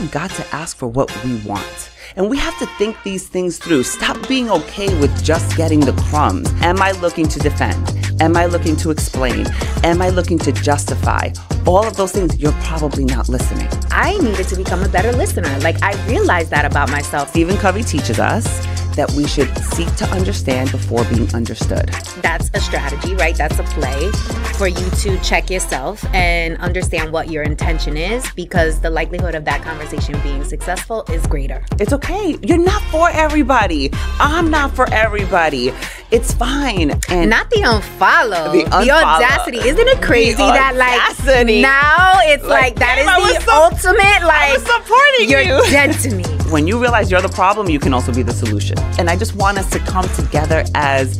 have got to ask for what we want. And we have to think these things through. Stop being okay with just getting the crumbs. Am I looking to defend? Am I looking to explain? Am I looking to justify? All of those things, you're probably not listening. I needed to become a better listener. Like, I realized that about myself. Stephen Covey teaches us that we should seek to understand before being understood. That's a strategy, right? That's a play for you to check yourself and understand what your intention is because the likelihood of that conversation being successful is greater. It's okay. You're not for everybody. I'm not for everybody. It's fine. And not the unfollow. The, unfollow. the audacity. Isn't it crazy that like now it's like, like that is the su- ultimate like supporting you're you. dead to me. When you realize you're the problem, you can also be the solution. And I just want us to come together as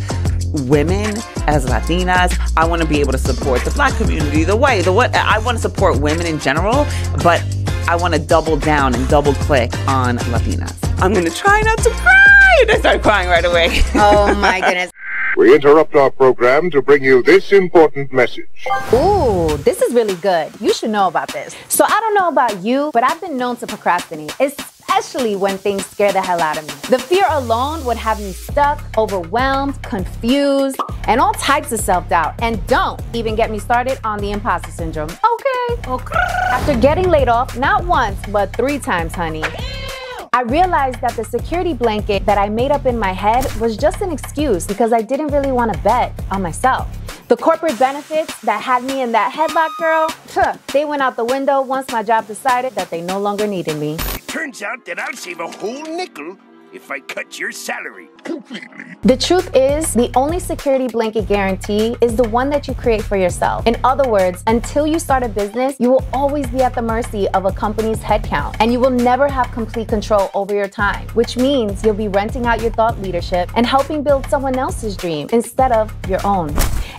women, as Latinas. I want to be able to support the black community, the white, the what. I want to support women in general, but I want to double down and double click on Latinas. I'm going to try not to cry. And I start crying right away. oh my goodness. We interrupt our program to bring you this important message. Ooh, this is really good. You should know about this. So I don't know about you, but I've been known to procrastinate. It's especially when things scare the hell out of me. The fear alone would have me stuck, overwhelmed, confused, and all types of self doubt. And don't even get me started on the imposter syndrome. Okay. Okay. After getting laid off, not once, but three times, honey. I realized that the security blanket that I made up in my head was just an excuse because I didn't really want to bet on myself. The corporate benefits that had me in that headlock, girl, they went out the window once my job decided that they no longer needed me. Turns out that I'll save a whole nickel if I cut your salary completely. The truth is, the only security blanket guarantee is the one that you create for yourself. In other words, until you start a business, you will always be at the mercy of a company's headcount, and you will never have complete control over your time, which means you'll be renting out your thought leadership and helping build someone else's dream instead of your own.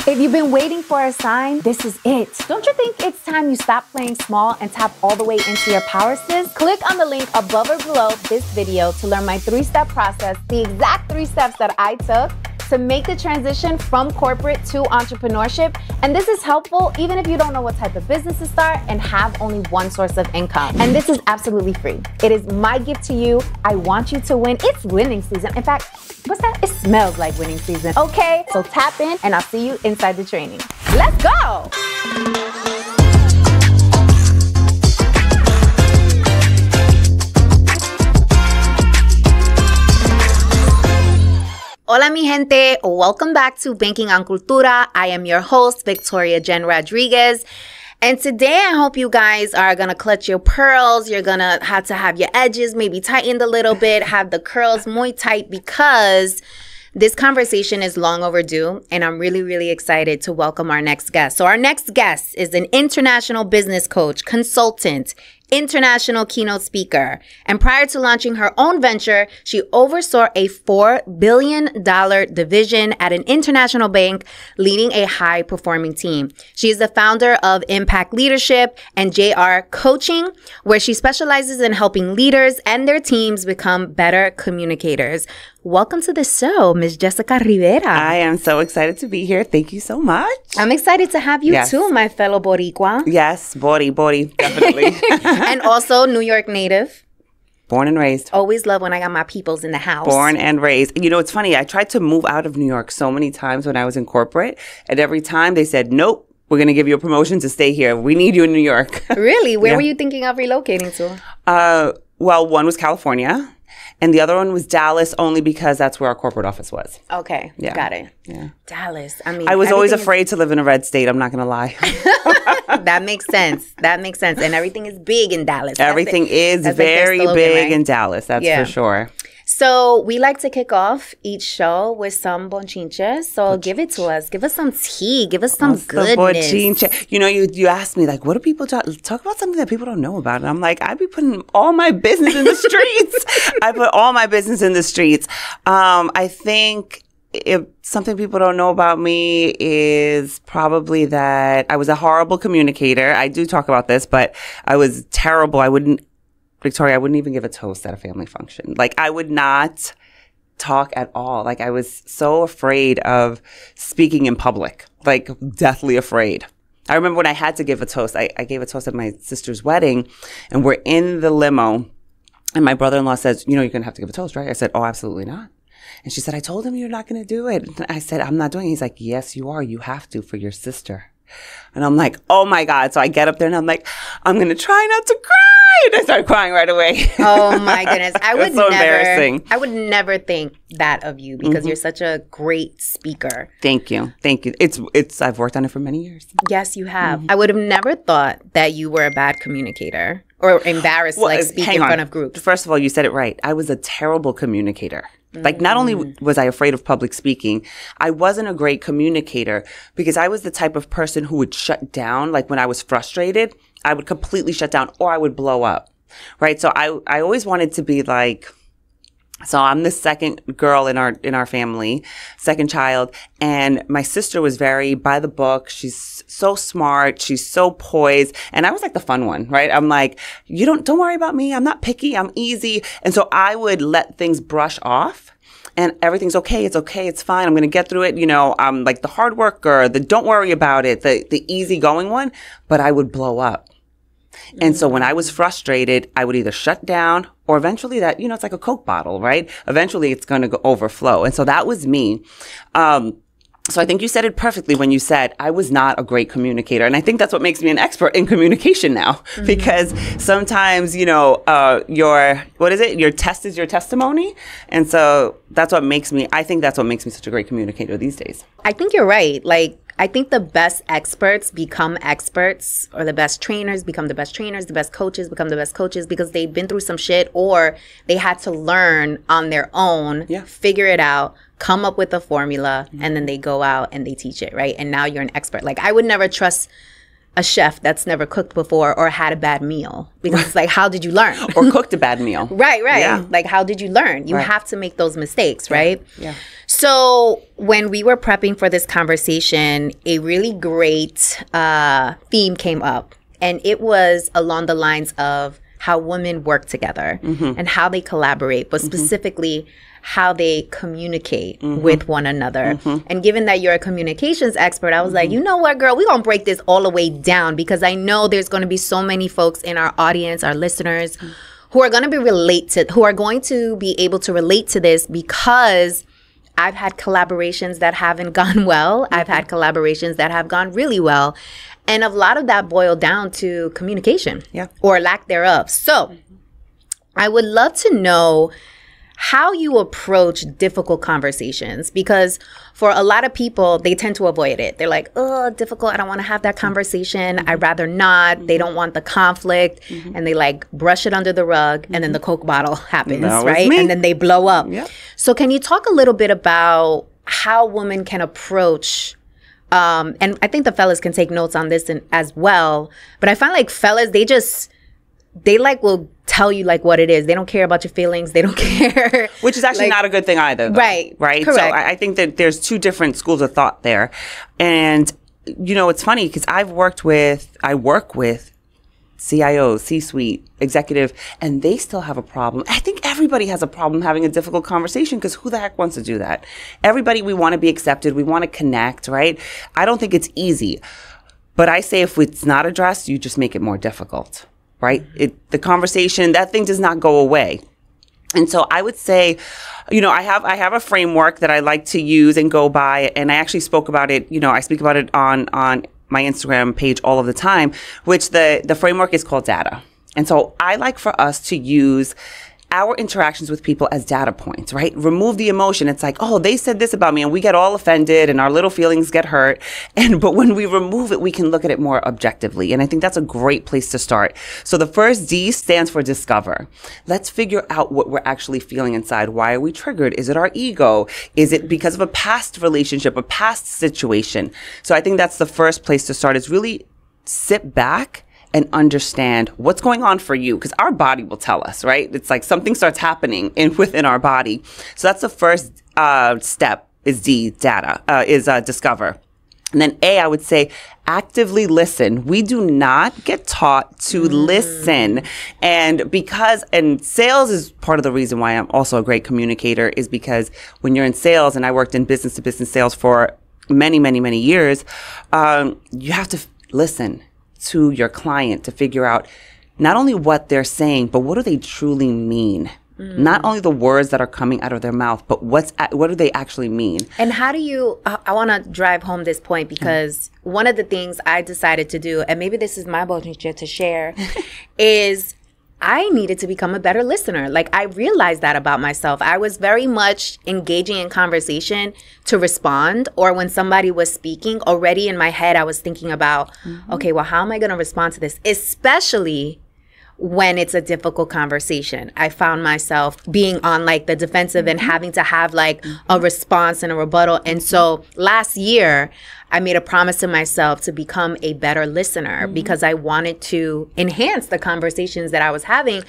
If you've been waiting for a sign, this is it. Don't you think it's time you stop playing small and tap all the way into your power, sis? Click on the link above or below this video to learn my three-step process, the exact three steps that I took to make the transition from corporate to entrepreneurship. And this is helpful even if you don't know what type of business to start and have only one source of income. And this is absolutely free. It is my gift to you. I want you to win. It's winning season. In fact, what's that? It smells like winning season. Okay, so tap in and I'll see you inside the training. Let's go! Hola, mi gente. Welcome back to Banking on Cultura. I am your host, Victoria Jenn Rodriguez. And today, I hope you guys are gonna clutch your pearls. You're gonna have to have your edges maybe tightened a little bit, have the curls muy tight because this conversation is long overdue, and I'm really, really excited to welcome our next guest. So, our next guest is an international business coach, consultant, international keynote speaker. And prior to launching her own venture, she oversaw a $4 billion division at an international bank, leading a high performing team. She is the founder of Impact Leadership and JR Coaching, where she specializes in helping leaders and their teams become better communicators. Welcome to the show, Ms. Jessica Rivera. I am so excited to be here. Thank you so much. I'm excited to have you yes. too, my fellow Boricua. Yes, Bori, Bori, definitely. and also New York native. Born and raised. Always love when I got my peoples in the house. Born and raised. You know, it's funny. I tried to move out of New York so many times when I was in corporate, and every time they said, nope, we're going to give you a promotion to stay here. We need you in New York. really? Where yeah. were you thinking of relocating to? Uh, well, one was California and the other one was Dallas only because that's where our corporate office was. Okay, yeah, got it. Yeah, Dallas. I mean, I was always afraid is... to live in a red state. I'm not gonna lie. that makes sense. That makes sense. And everything is big in Dallas. Everything is very big right? in Dallas. That's yeah. for sure. So we like to kick off each show with some bonchinches. So give it to us. Give us some tea. Give us some What's goodness. Bonchinche? You know, you you asked me like, what do people talk talk about something that people don't know about? And I'm like, I'd be putting all my business in the streets. I put all my business in the streets. Um, I think if something people don't know about me is probably that I was a horrible communicator. I do talk about this, but I was terrible. I wouldn't Victoria, I wouldn't even give a toast at a family function. Like I would not talk at all. Like I was so afraid of speaking in public, like deathly afraid. I remember when I had to give a toast. I, I gave a toast at my sister's wedding, and we're in the limo, and my brother-in-law says, "You know, you're gonna have to give a toast, right?" I said, "Oh, absolutely not." And she said, "I told him you're not gonna do it." And I said, "I'm not doing it." He's like, "Yes, you are. You have to for your sister." And I'm like, "Oh my god!" So I get up there and I'm like, "I'm gonna try not to cry." And I start crying right away. Oh my goodness. I would so never. I would never think that of you because you're such a great speaker. Thank you, thank you. It's it's. I've worked on it for many years. Yes, you have. Mm-hmm. I would have never thought that you were a bad communicator or embarrassed to like uh, speak in front of groups. First of all, you said it right. I was a terrible communicator. Like, not only Mm. was I afraid of public speaking, I wasn't a great communicator because I was the type of person who would shut down. Like, when I was frustrated, I would completely shut down or I would blow up. Right. So I, I always wanted to be like, so I'm the second girl in our in our family, second child, and my sister was very by the book. She's so smart, she's so poised, and I was like the fun one, right? I'm like, you don't don't worry about me. I'm not picky. I'm easy, and so I would let things brush off. And everything's okay. It's okay. It's fine. I'm going to get through it. You know, I'm like the hard worker, the don't worry about it, the, the easygoing one, but I would blow up. And so when I was frustrated, I would either shut down or eventually that, you know, it's like a Coke bottle, right? Eventually it's going to go overflow. And so that was me. Um, so I think you said it perfectly when you said I was not a great communicator. And I think that's what makes me an expert in communication now because sometimes, you know, uh, your, what is it? Your test is your testimony. And so that's what makes me, I think that's what makes me such a great communicator these days. I think you're right. Like, I think the best experts become experts, or the best trainers become the best trainers, the best coaches become the best coaches because they've been through some shit or they had to learn on their own, Yeah. figure it out, come up with a formula, and then they go out and they teach it, right? And now you're an expert. Like, I would never trust a chef that's never cooked before or had a bad meal because it's like, how did you learn? Or cooked a bad meal. Right, right. Yeah. Like, how did you learn? You Right. have to make those mistakes, right? Yeah. So, when we were prepping for this conversation, a really great uh, theme came up, and it was along the lines of how women work together mm-hmm. and how they collaborate, but mm-hmm. specifically how they communicate mm-hmm. with one another. And given that you're a communications expert, I was like, you know what, girl, we're going to break this all the way down because I know there's going to be so many folks in our audience, our listeners, who are going to be relate to, who are going to be able to relate to this because I've had collaborations that haven't gone well. I've had mm-hmm. collaborations that have gone really well. And a lot of that boiled down to communication Yeah. or lack thereof. So mm-hmm. I would love to know how you approach difficult conversations because for a lot of people they tend to avoid it. They're like oh difficult i don't want to have that conversation. I'd rather not. They don't want the conflict and they like brush it under the rug and then the coke bottle happens was right? And then they blow up. Yep. so can you talk a little bit about how women can approach um, and I think the fellas can take notes on this and, as well. But I find like fellas, they just they like will tell you like what it is. They don't care about your feelings. They don't care. Which is actually Like- not a good thing either. though, Right. Right. So I, I think that there's two different schools of thought there. And, you know, it's funny because I've worked with, I work with CIOs, C suite, executive, and they still have a problem. I think everybody has a problem having a difficult conversation because who the heck wants to do that? Everybody, we want to be accepted. We want to connect, right? I don't think it's easy. But I say if it's not addressed, you just make it more difficult, right? It, the conversation, that thing does not go away. And so I would say, you know, I have I have a framework that I like to use and go by, and I actually spoke about it. You know, I speak about it on on my Instagram page all of the time. Which the the framework is called data, and so I like for us to use our interactions with people as data points, right? Remove the emotion. It's like, oh, they said this about me, and we get all offended, and our little feelings get hurt. And but when we remove it, we can look at it more objectively, and I think that's a great place to start. So the first D stands for discover. Let's figure out what we're actually feeling inside. Why are we triggered? Is it our ego? Is it because of a past relationship, a past situation? So I think that's the first place to start. Is really sit back and understand what's going on for you because our body will tell us right? It's like something starts happening in within our body. So that's the first uh, step is d data uh, is uh, discover. And then A, I would say actively listen. We do not get taught to listen. And because, and sales is part of the reason why I'm also a great communicator is because when you're in sales, and I worked in business to business sales for many, many, many years, um, you have to f- listen to your client to figure out not only what they're saying, but what do they truly mean? Mm. Not only the words that are coming out of their mouth, but what's what do they actually mean? And how do you? I, want to drive home this point mm. because one of the things I decided to do, and maybe this is my bullshit to share, is I needed to become a better listener. Like I realized that about myself. I was very much engaging in conversation to respond, or when somebody was speaking, already in my head, I was thinking about, mm-hmm. okay, well, how am I going to respond to this? Especially when it's a difficult conversation. I found myself being on like the defensive and mm-hmm. having to have like a mm-hmm. response and a rebuttal. And so last year, I made a promise to myself to become a better listener mm-hmm. because I wanted to enhance the conversations that I was having.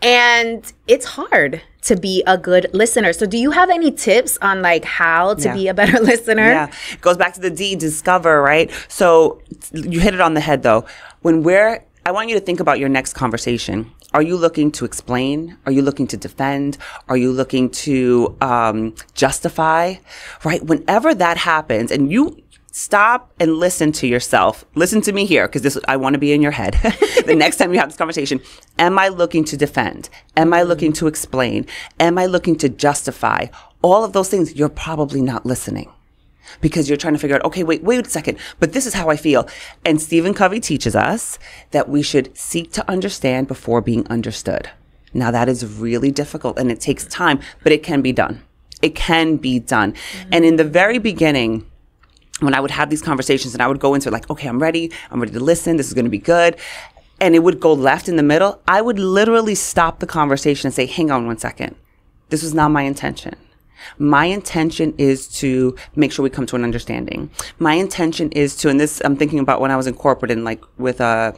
And it's hard to be a good listener. So do you have any tips on like how to Yeah. be a better listener? Yeah. It goes back to the D, discover, right? So you hit it on the head though. When we're, I want you to think about your next conversation. Are you looking to explain? Are you looking to defend? Are you looking to um, justify? Right? Whenever that happens, and you stop and listen to yourself. Listen to me here, because this I want to be in your head. the next time you have this conversation, am I looking to defend? Am I looking to explain? Am I looking to justify? All of those things, you're probably not listening because you're trying to figure out, okay, wait, wait a second, but this is how I feel. And Stephen Covey teaches us that we should seek to understand before being understood. Now that is really difficult and it takes time, but it can be done. It can be done. Mm-hmm. And in the very beginning, when I would have these conversations and I would go into it like, okay, I'm ready. I'm ready to listen. This is going to be good. And it would go left in the middle. I would literally stop the conversation and say, hang on one second. This was not my intention. My intention is to make sure we come to an understanding. My intention is to, and this I'm thinking about when I was in corporate and like with a,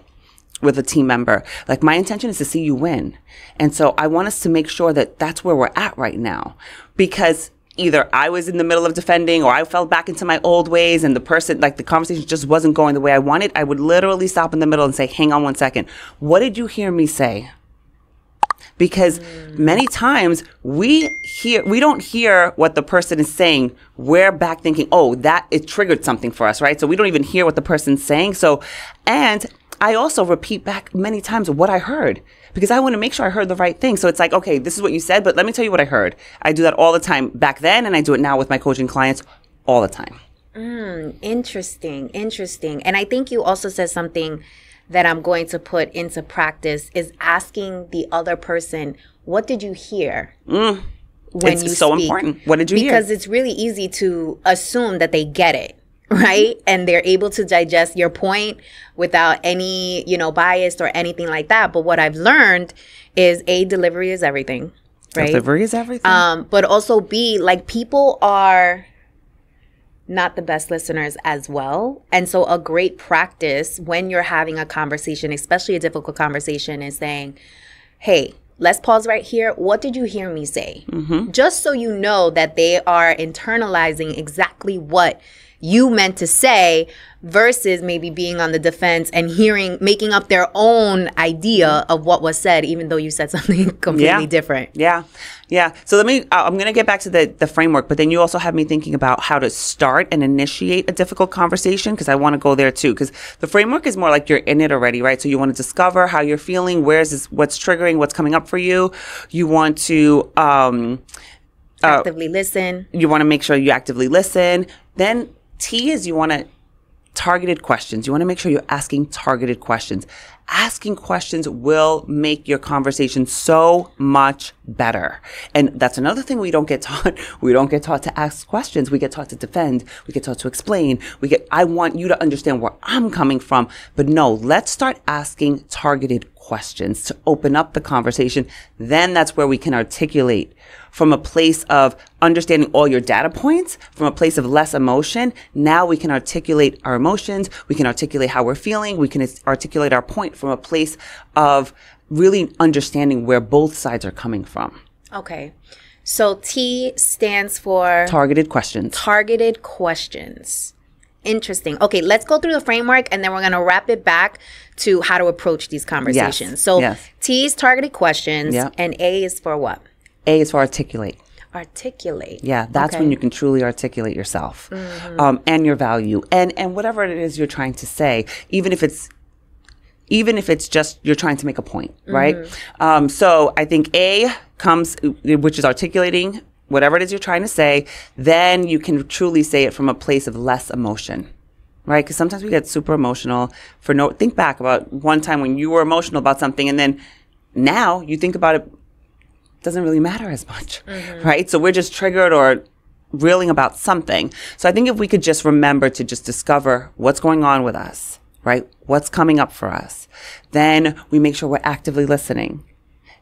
with a team member. Like my intention is to see you win. And so I want us to make sure that that's where we're at right now because either I was in the middle of defending or I fell back into my old ways and the person, like the conversation just wasn't going the way I wanted. I would literally stop in the middle and say, hang on one second. What did you hear me say? Because mm. many times we hear we don't hear what the person is saying. We're back thinking oh that it triggered something for us right? So we don't even hear what the person's saying. So and i also repeat back many times what i heard because i want to make sure i heard the right thing. So it's like okay this is what you said but let me tell you what i heard. I do that all the time back then and i do it now with my coaching clients all the time. Mm, interesting, interesting. And I think you also said something that I'm going to put into practice is asking the other person, what did you hear? When It's so important. What did you hear? Because it's really easy to assume that they get it, right? And they're able to digest your point without any, you know, bias or anything like that. But what I've learned is A, delivery is everything, right? delivery is everything Um, but also B, like people are not the best listeners as well. And so a great practice when you're having a conversation, especially a difficult conversation, is saying, Hey, let's pause right here. What did you hear me say? Mm-hmm. Just so you know that they are internalizing exactly what you meant to say versus maybe being on the defense and hearing, making up their own idea of what was said, even though you said something completely different. Yeah. Yeah. So let me, uh, I'm going to get back to the, the framework, but then you also have me thinking about how to start and initiate a difficult conversation because I want to go there too. Because the framework is more like you're in it already, right? So you want to discover how you're feeling, where's this, what's triggering, what's coming up for you. You want to, um, Actively listen. you want to make sure you actively listen. Then T is you want to targeted questions. You want to make sure you're asking targeted questions. Asking questions will make your conversation so much better. And that's another thing we don't get taught. We don't get taught to ask questions. We get taught to defend. We get taught to explain. We get, I want you to understand where I'm coming from. But no, let's start asking targeted questions to open up the conversation. Then that's where we can articulate from a place of understanding all your data points, from a place of less emotion. Now we can articulate our emotions. We can articulate how we're feeling. We can articulate our point from a place of really understanding where both sides are coming from. Okay. So T stands for Targeted questions. targeted questions. Interesting. Okay, let's go through the framework and then we're going to wrap it back to how to approach these conversations. So yes. T is targeted questions Yeah. and A is for what? A is for articulate. Articulate. Yeah, that's when you can truly articulate yourself um, and your value and and whatever it is you're trying to say, even if it's even if it's just you're trying to make a point, right? Um, so I think A comes, which is articulating whatever it is you're trying to say. Then you can truly say it from a place of less emotion. Right, because sometimes we get super emotional for no. Think back about one time when you were emotional about something, and then now you think about it doesn't really matter as much, mm-hmm. right? So we're just triggered or reeling about something. So I think if we could just remember to just discover what's going on with us, right? What's coming up for us, then we make sure we're actively listening.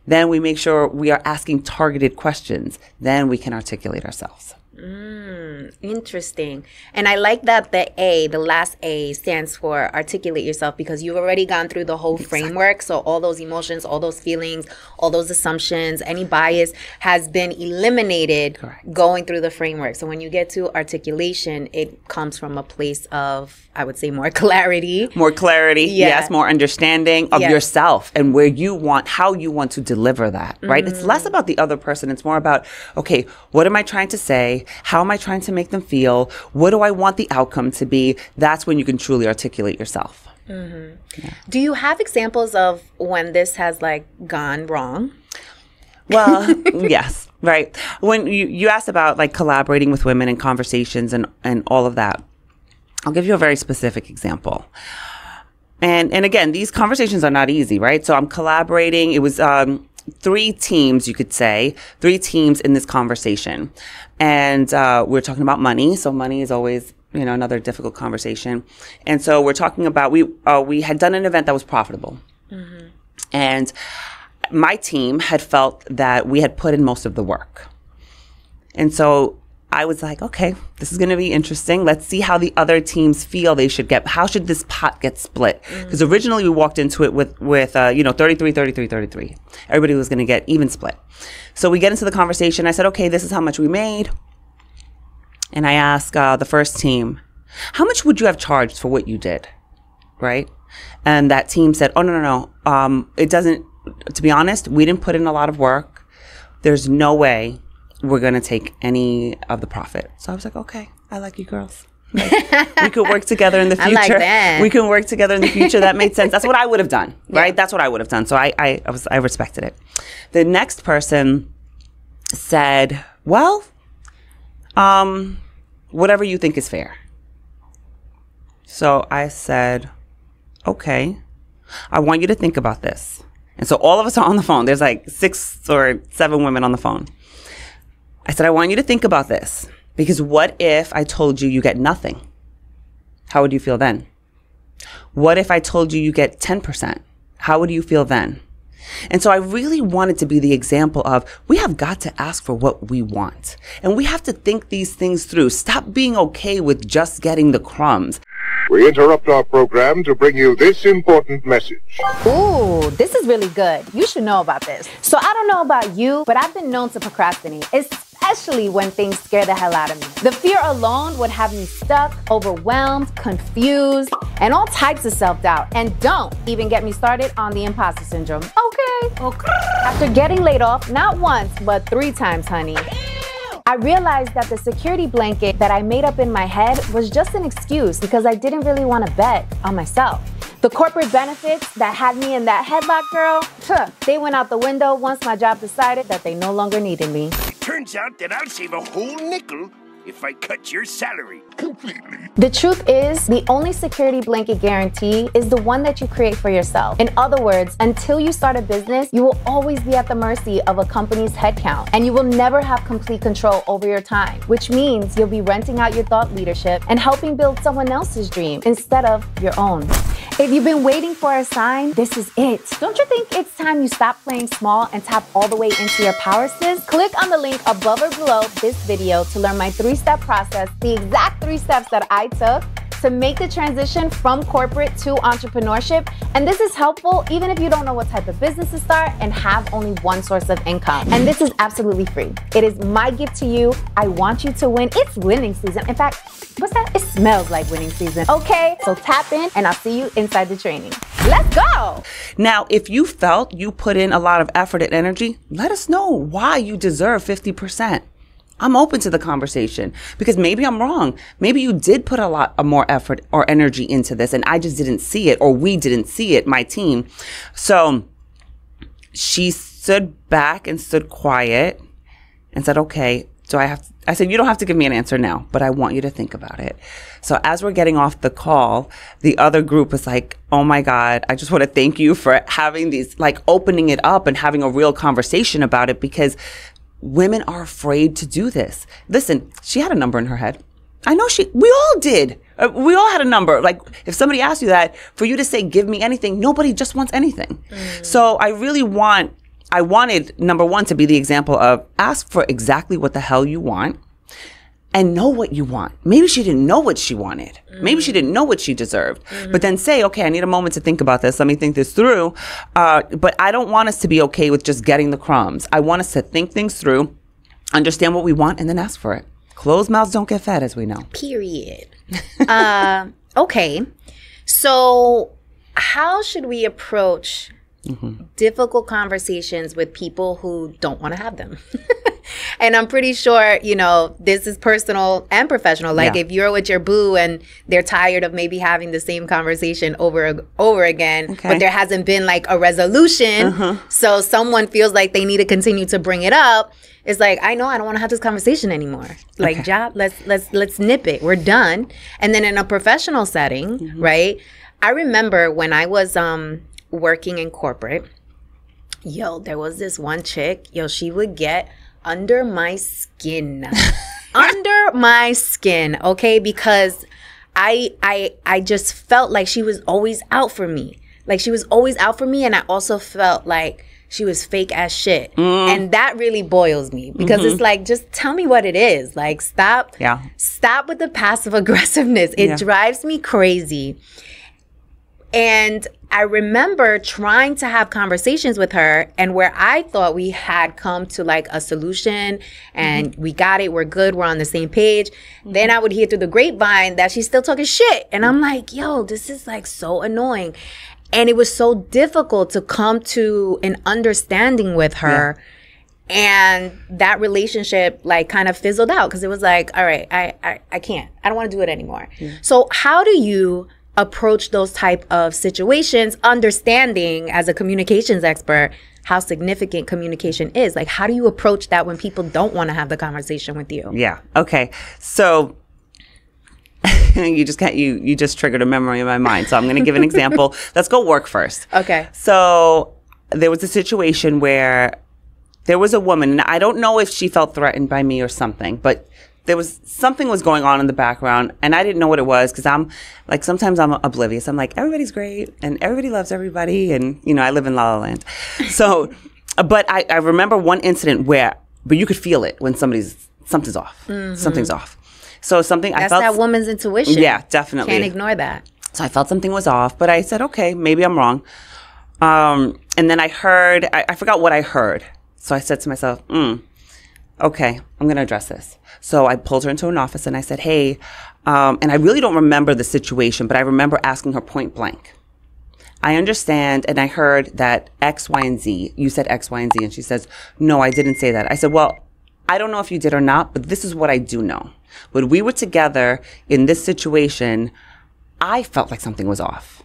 Then we make sure we are asking targeted questions. Then we can articulate ourselves. Mm, interesting. And I like that the A, the last A, stands for articulate yourself because you've already gone through the whole framework. So all those emotions, all those feelings, all those assumptions, any bias has been eliminated Correct. going through the framework. So when you get to articulation, it comes from a place of, I would say, more clarity. More clarity, Yeah. yes, more understanding of Yes. yourself and where you want, how you want to deliver that, right? It's less mm. about the other person. It's more about, okay, what am I trying to say? How am I trying to make them feel? What do I want the outcome to be? That's when you can truly articulate yourself. Do you have examples of when this has like gone wrong? Well, yes, right. When you, you asked about like collaborating with women and conversations and, and all of that, I'll give you a very specific example. And and again, these conversations are not easy, right? So I'm collaborating. It was um, three teams, you could say, three teams in this conversation, and uh, we're talking about money. So money is always you know another difficult conversation, and so we're talking about we uh, we had done an event that was profitable, and my team had felt that we had put in most of the work. And so I was like, okay, this is going to be interesting. Let's see how the other teams feel they should get. How should this pot get split? Because originally we walked into it with, with uh, you know, 33, 33, 33. Everybody was going to get even split. So we get into the conversation. I said, okay, this is how much we made. And I ask uh, the first team, how much would you have charged for what you did? Right? And that team said, oh, no, no, no. Um, it doesn't, to be honest, we didn't put in a lot of work. There's no way we're going to take any of the profit. So I was like, okay, I like you girls. Like, we could work together in the I future. like that. We can work together in the future. That made sense. That's what I would have done, right? That's what I would have done. So I, I, I was, I respected it. The next person said, well, um, whatever you think is fair. So I said, okay, I want you to think about this. And so all of us are on the phone. There's like six or seven women on the phone. I said, I want you to think about this because what if I told you you get nothing? How would you feel then? What if I told you you get 10%? How would you feel then? And so I really wanted to be the example of we have got to ask for what we want. And we have to think these things through. Stop being okay with just getting the crumbs. We interrupt our program to bring you this important message. Ooh, this is really good. You should know about this. So I don't know about you, but I've been known to procrastinate, especially when things scare the hell out of me. The fear alone would have me stuck, overwhelmed, confused, and all types of self-doubt. And don't even get me started on the imposter syndrome. Okay. Okay. After getting laid off, not once, but three times, honey. I realized that the security blanket that I made up in my head was just an excuse because I didn't really want to bet on myself. The corporate benefits that had me in that headlock, girl, huh, they went out the window once my job decided that they no longer needed me. Turns out that I'll save a whole nickel if I cut your salary completely. The truth is, the only security blanket guarantee is the one that you create for yourself. In other words, until you start a business, you will always be at the mercy of a company's headcount, and you will never have complete control over your time, which means you'll be renting out your thought leadership and helping build someone else's dream instead of your own. If you've been waiting for a sign, this is it. Don't you think it's time you stop playing small and tap all the way into your power, sis? Click on the link above or below this video to learn my three step process, the exact three steps that I took to make the transition from corporate to entrepreneurship. And this is helpful even if you don't know what type of business to start and have only one source of income. And this is absolutely free. It is my gift to you. I want you to win. It's winning season. In fact, what's that? It smells like winning season. Okay, so tap in and I'll see you inside the training. Let's go. Now, if you felt you put in a lot of effort and energy, let us know why you deserve 50%. I'm open to the conversation because maybe I'm wrong. Maybe you did put a lot of more effort or energy into this and I just didn't see it or we didn't see it, my team. So she stood back and stood quiet and said, okay, do I have, to, I said, you don't have to give me an answer now, but I want you to think about it. So as we're getting off the call, the other group was like, oh my God, I just want to thank you for having these, like opening it up and having a real conversation about it because women are afraid to do this. Listen, she had a number in her head. I know she, we all did. Uh, we all had a number. Like, if somebody asked you that, for you to say, give me anything, nobody just wants anything. So I really want, I wanted number one to be the example of ask for exactly what the hell you want and know what you want. Maybe she didn't know what she wanted. Maybe she didn't know what she deserved. But then say, okay, I need a moment to think about this. Let me think this through. Uh, but I don't want us to be okay with just getting the crumbs. I want us to think things through, understand what we want, and then ask for it. Closed mouths don't get fed, as we know. Period. uh, okay. So, how should we approach difficult conversations with people who don't want to have them? and I'm pretty sure, you know, this is personal and professional. Like Yeah. if you're with your boo and they're tired of maybe having the same conversation over over again, Okay. but there hasn't been like a resolution, so someone feels like they need to continue to bring it up. It's like I know I don't want to have this conversation anymore. Like job, let's let's let's nip it. We're done. And then in a professional setting, right? I remember when I was um working in corporate, yo, there was this one chick, yo, she would get under my skin. under my skin, okay? Because I I I just felt like she was always out for me. Like she was always out for me and I also felt like she was fake as shit. Mm. And that really boils me because it's mm-hmm. like just tell me what it is. Like stop Yeah. stop with the passive aggressiveness. It Yeah. drives me crazy. And I remember trying to have conversations with her, and where I thought we had come to like a solution and mm-hmm. we got it, we're good, we're on the same page. Mm-hmm. Then I would hear through the grapevine that she's still talking shit. And I'm mm-hmm. like, yo, this is like so annoying. And it was so difficult to come to an understanding with her. And that relationship like kind of fizzled out because it was like, all right, I, I, I can't. I don't want to do it anymore. So how do you approach those type of situations, understanding as a communications expert how significant communication is? Like how do you approach that when people don't want to have the conversation with you? Yeah. Okay. So you just can't you you just triggered a memory in my mind. So I'm going to give an example. Let's go work first. Okay. So there was a situation where there was a woman, and I don't know if she felt threatened by me or something, but there was something was going on in the background, and I didn't know what it was because I'm like sometimes I'm oblivious. I'm like everybody's great and everybody loves everybody, and you know I live in La La Land. So, but I, I remember one incident where, but you could feel it when somebody's something's off, something's off. So something I felt that woman's intuition. Yeah, definitely. Can't ignore that. so I felt something was off, but I said, okay, maybe I'm wrong. Um, and then I heard, I, I forgot what I heard. So I said to myself, mm, okay, I'm going to address this. So I pulled her into an office and I said, hey, um, and I really don't remember the situation, but I remember asking her point blank. I understand, and I heard that X, Y, and Z. You said X, Y, and Z, and she says, "No, I didn't say that." I said, "Well, I don't know if you did or not, but this is what I do know. When we were together in this situation, I felt like something was off.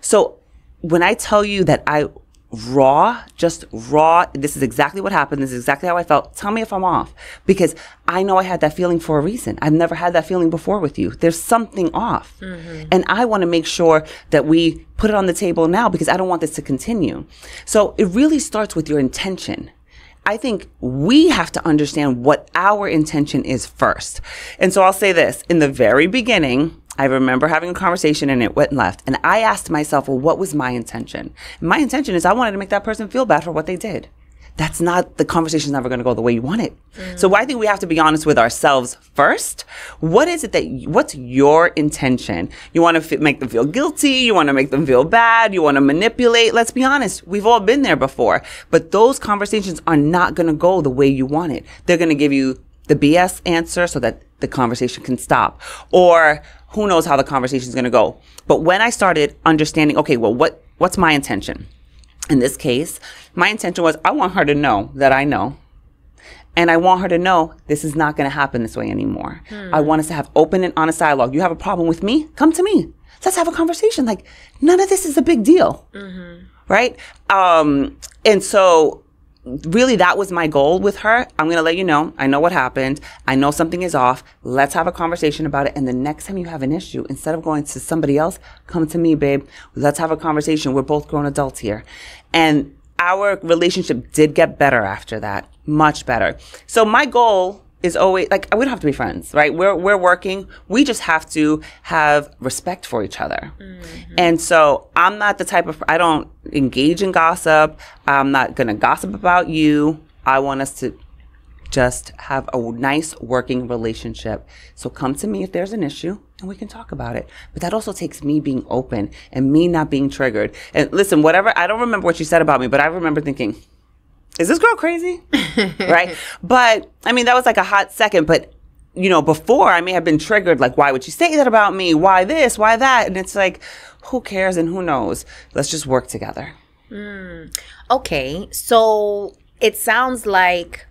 So when I tell you that I raw, just raw, this is exactly what happened. This is exactly how I felt. Tell me if I'm off because I know I had that feeling for a reason. I've never had that feeling before with you. There's something off. Mm-hmm. And I want to make sure that we put it on the table now because I don't want this to continue. So it really starts with your intention. I think we have to understand what our intention is first. And so I'll say this in the very beginning, I remember having a conversation and it went left. And I asked myself, well, what was my intention? And my intention is I wanted to make that person feel bad for what they did. That's not the conversation's never going to go the way you want it. Mm. So I think we have to be honest with ourselves first. What is it that, what's your intention? You want to f- make them feel guilty. You want to make them feel bad. You want to manipulate. Let's be honest. We've all been there before, but those conversations are not going to go the way you want it. They're going to give you the BS answer so that the conversation can stop or who knows how the conversation is going to go. But when I started understanding, okay, well, what, what's my intention? In this case, my intention was I want her to know that I know. And I want her to know this is not going to happen this way anymore. I want us to have open and honest dialogue. You have a problem with me? Come to me. Let's have a conversation. Like, none of this is a big deal. Right? Um, and so really that was my goal with her. I'm going to let you know. I know what happened. I know something is off. Let's have a conversation about it. And the next time you have an issue, instead of going to somebody else, come to me, babe. Let's have a conversation. We're both grown adults here. And our relationship did get better after that. Much better. So my goal is always like we don't have to be friends, right? We're we're working. We just have to have respect for each other. Mm-hmm. And so I'm not the type of I don't engage in gossip. I'm not gonna gossip about you. I want us to just have a nice working relationship. So come to me if there's an issue and we can talk about it. But that also takes me being open and me not being triggered. And listen, whatever, I don't remember what you said about me, but I remember thinking, is this girl crazy? right? But I mean, that was like a hot second, but you know, before I may have been triggered, like, why would you say that about me? Why this? Why that? And it's like, who cares and who knows? Let's just work together. Hmm. Okay, so it sounds like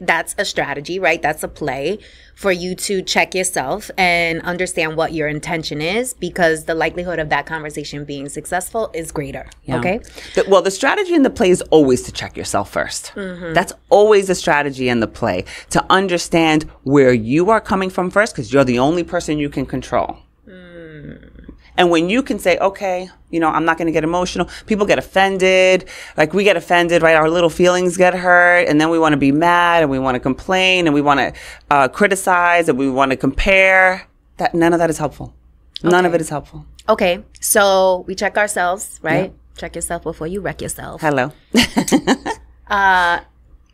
that's a strategy, right? That's a play for you to check yourself and understand what your intention is because the likelihood of that conversation being successful is greater. Yeah. Okay. The- well, the strategy in the play is always to check yourself 1st mm-hmm. That's always the strategy in the play to understand where you are coming from first, because you're the only person you can control. Mm. And when you can say, okay, you know, I'm not going to get emotional, people get offended. Like we get offended, right? Our little feelings get hurt. And then we want to be mad and we want to complain and we want to uh, criticize and we want to compare. That None of that is helpful. None of it is helpful. Okay. So we check ourselves, right? Check yourself before you wreck yourself. Hello. uh,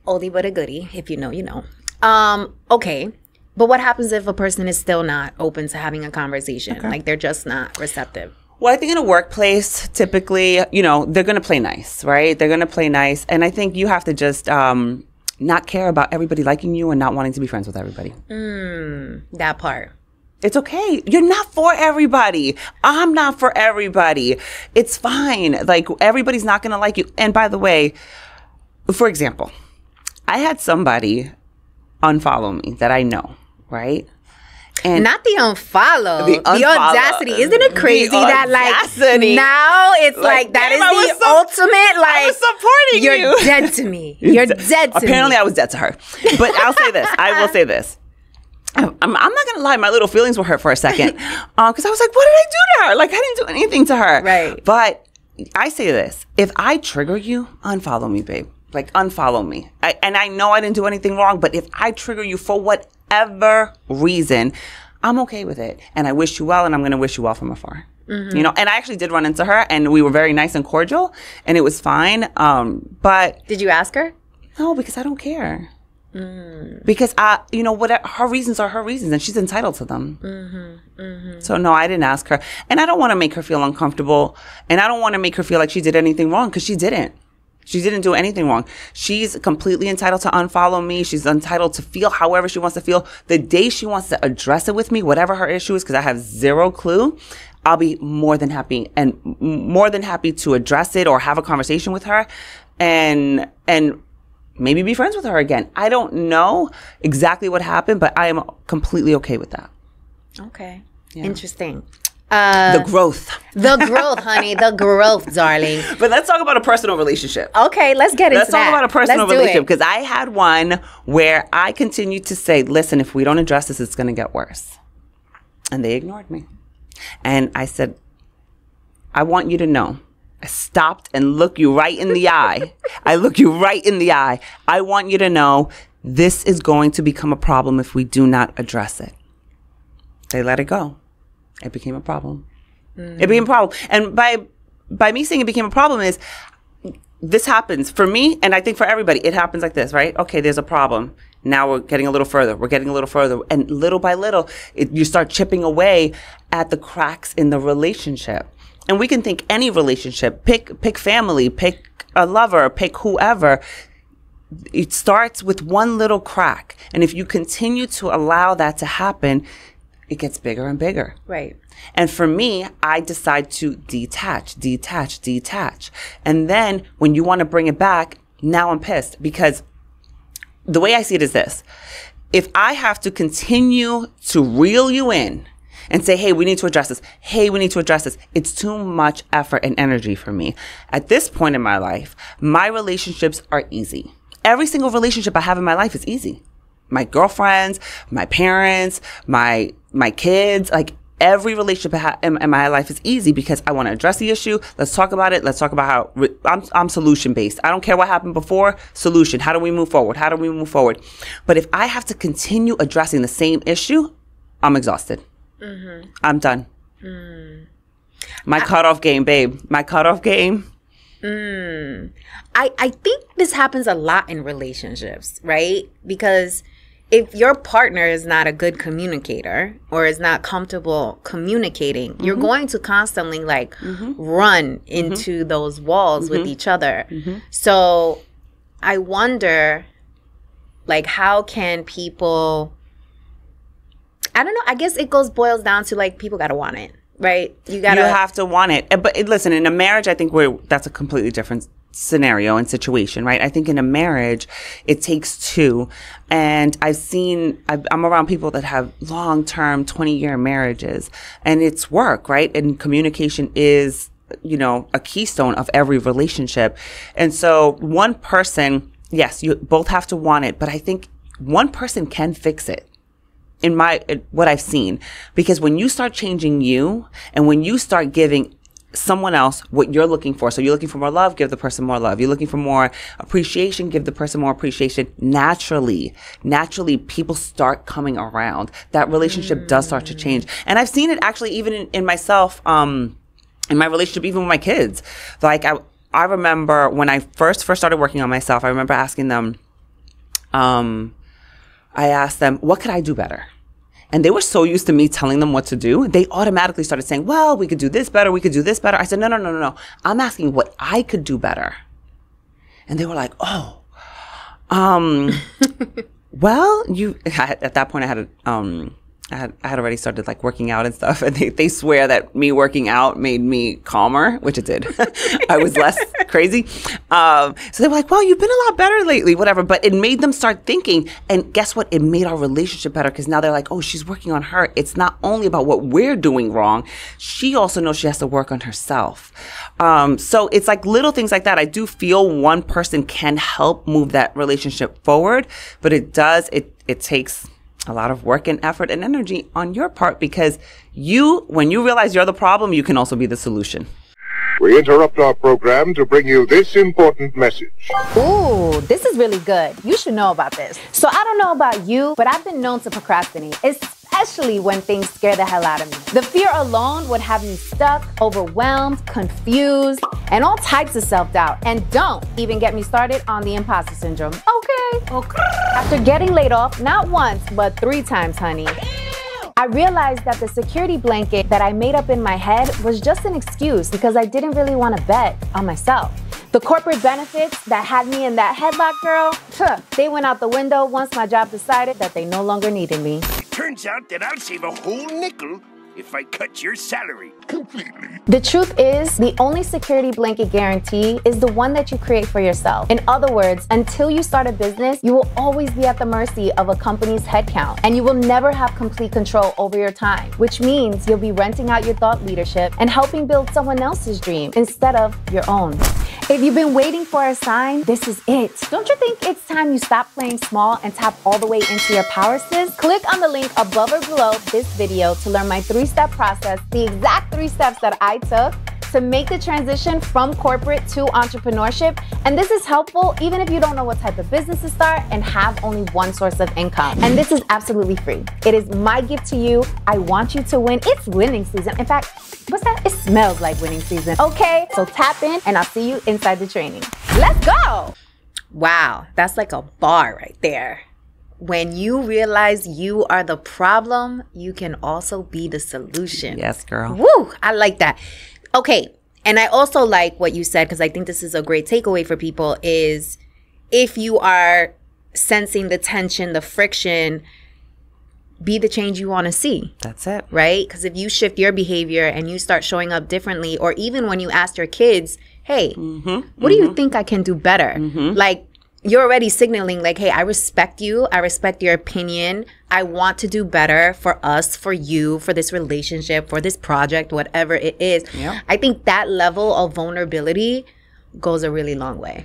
Oldie but a goodie. If you know, you know. Um, okay. But what happens if a person is still not open to having a conversation? Like they're just not receptive. Well, I think in a workplace, typically, you know, they're going to play nice, right? They're going to play nice. And I think you have to just um, not care about everybody liking you and not wanting to be friends with everybody. That part. It's okay. You're not for everybody. I'm not for everybody. It's fine. Like, everybody's not going to like you. And by the way, for example, I had somebody unfollow me that I know, right? And Not the unfollow. The The, audacity. Isn't it crazy that like now it's Like, like, that damn, is the sup- ultimate like I was supporting you're you. dead to me. You're dead to me. Apparently, me. I was dead to her. But I'll say this. I will say this. I'm, I'm not gonna lie. My little feelings were hurt for a second uh, because I was like, "What did I do to her? Like, I didn't do anything to her." Right. But I say this: if I trigger you, unfollow me, babe. Like, unfollow me. I, and I know I didn't do anything wrong, but if I trigger you for whatever reason, I'm okay with it. And I wish you well, and I'm gonna wish you well from afar. Mm-hmm. You know, and I actually did run into her, and we were very nice and cordial, and it was fine. Um, but Did you ask her? no, because I don't care. Mm. Because I, you know, what her reasons are her reasons, and she's entitled to them. Mm-hmm. Mm-hmm. So no, I didn't ask her, and I don't want to make her feel uncomfortable, and I don't want to make her feel like she did anything wrong because she didn't. She didn't do anything wrong. She's completely entitled to unfollow me. She's entitled to feel however she wants to feel. The day she wants to address it with me, whatever her issue is, because I have zero clue, I'll be more than happy and more than happy to address it or have a conversation with her, and and maybe be friends with her again. I don't know exactly what happened, but I am completely okay with that. Okay. Interesting. The uh, growth. The growth, honey. The growth, darling. But let's talk about a personal relationship. Okay, let's get into Let's talk about a personal relationship because I had one where I continued to say, listen, if we don't address this, it's going to get worse. And they ignored me. And I said, I want you to know. I stopped and looked you right in the eye. I look you right in the eye. I want you to know this is going to become a problem if we do not address it. They let it go. It became a problem. It mm. became a problem. And by by me saying it became a problem is this happens for me and I think for everybody. It happens like this, right? Okay, there's a problem. Now we're getting a little further. We're getting a little further, and little by little, it, you start chipping away at the cracks in the relationship. And we can think any relationship. Pick pick family. Pick a lover. Pick whoever. It starts with one little crack, and if you continue to allow that to happen, it gets bigger and bigger. Right. And for me, I decide to detach, detach, detach. And then when you want to bring it back, now I'm pissed because the way I see it is this. If I have to continue to reel you in and say, hey, we need to address this. Hey, we need to address this. It's too much effort and energy for me. At this point in my life, my relationships are easy. Every single relationship I have in my life is easy. My girlfriends, my parents, my, my kids, like every relationship I ha- in, my life is easy because I want to address the issue. Let's talk about it. Let's talk about how I'm, I'm solution based. I don't care what happened before. Solution. How do we move forward? How do we move forward? But if I have to continue addressing the same issue, I'm exhausted. Mm-hmm. I'm done. Mm. My cutoff game, babe. My cutoff game. Mm. I, I think this happens a lot in relationships, right? Because if your partner is not a good communicator or is not comfortable communicating, you're mm-hmm. going to constantly like mm-hmm. run mm-hmm. into those walls with each other. So I wonder like how can people I don't know, I guess it goes boils down to like people gotta want it. Right? You gotta you have to want it. But listen, in a marriage, I think we're that's a completely different scenario and situation, right? I think in a marriage, it takes two. And I've seen, I've, I'm around people that have long term, 20 year marriages, and it's work, right? And communication is, you know, a keystone of every relationship. And so one person, yes, you both have to want it, but I think one person can fix it in my what I've seen because when you start changing you and when you start giving someone else what you're looking for. So you're looking for more love give the person more love. You're looking for more appreciation give the person more appreciation. Naturally naturally people start coming around. That relationship does start to change. And I've seen it actually even in, in myself um in my relationship even with my kids. Like I I remember when I first first started working on myself I remember asking them um I asked them, what could I do better? And they were so used to me telling them what to do, they automatically started saying, well, we could do this better, we could do this better. I said, no, no, no, no, no. I'm asking what I could do better. And they were like, oh, um, well, you, had- at that point, I had a, um, I had, I had already started like working out and stuff, and they, they swear that me working out made me calmer, which it did. I was less crazy. Um, so they were like, "Well, you've been a lot better lately, whatever." But it made them start thinking, and guess what? It made our relationship better because now they're like, "Oh, she's working on her. It's not only about what we're doing wrong; she also knows she has to work on herself." Um, so it's like little things like that. I do feel one person can help move that relationship forward, but it does. It it takes a lot of work and effort and energy on your part because you, when you realize you're the problem, you can also be the solution. We interrupt our program to bring you this important message. Ooh, this is really good. You should know about this. So I don't know about you, but I've been known to procrastinate, especially when things scare the hell out of me. The fear alone would have me stuck, overwhelmed, confused, and all types of self-doubt. And don't even get me started on the imposter syndrome. Okay. Okay. After getting laid off, not once, but three times, honey. I realized that the security blanket that I made up in my head was just an excuse because I didn't really want to bet on myself. The corporate benefits that had me in that headlock, girl, huh, they went out the window once my job decided that they no longer needed me. It Turns out that I'll save a whole nickel if I cut your salary completely. The truth is, the only security blanket guarantee is the one that you create for yourself. In other words, until you start a business, you will always be at the mercy of a company's headcount, and you will never have complete control over your time, which means you'll be renting out your thought leadership and helping build someone else's dream instead of your own. If you've been waiting for a sign, this is it. Don't you think it's time you stop playing small and tap all the way into your power, sis? Click on the link above or below this video to learn my three step process, the exact three steps that I took to make the transition from corporate to entrepreneurship. And this is helpful even if you don't know what type of business to start and have only one source of income. And this is absolutely free. It is my gift to you. I want you to win. It's winning season. In fact, what's that? It smells like winning season. Okay, so tap in and I'll see you inside the training. Let's go. Wow, that's like a bar right there. When you realize you are the problem, you can also be the solution. Yes, girl. Woo, I like that. Okay, and I also like what you said because I think this is a great takeaway for people is if you are sensing the tension, the friction, be the change you want to see That's it. right? Because if you shift your behavior and you start showing up differently, or even when you ask your kids, hey, mm-hmm, what do you mm-hmm. think I can do better? Mm-hmm. Like, you're already signaling like, hey, I respect you. I respect your opinion. I want to do better for us, for you, for this relationship, for this project, whatever it is. Yeah. I think that level of vulnerability goes a really long way.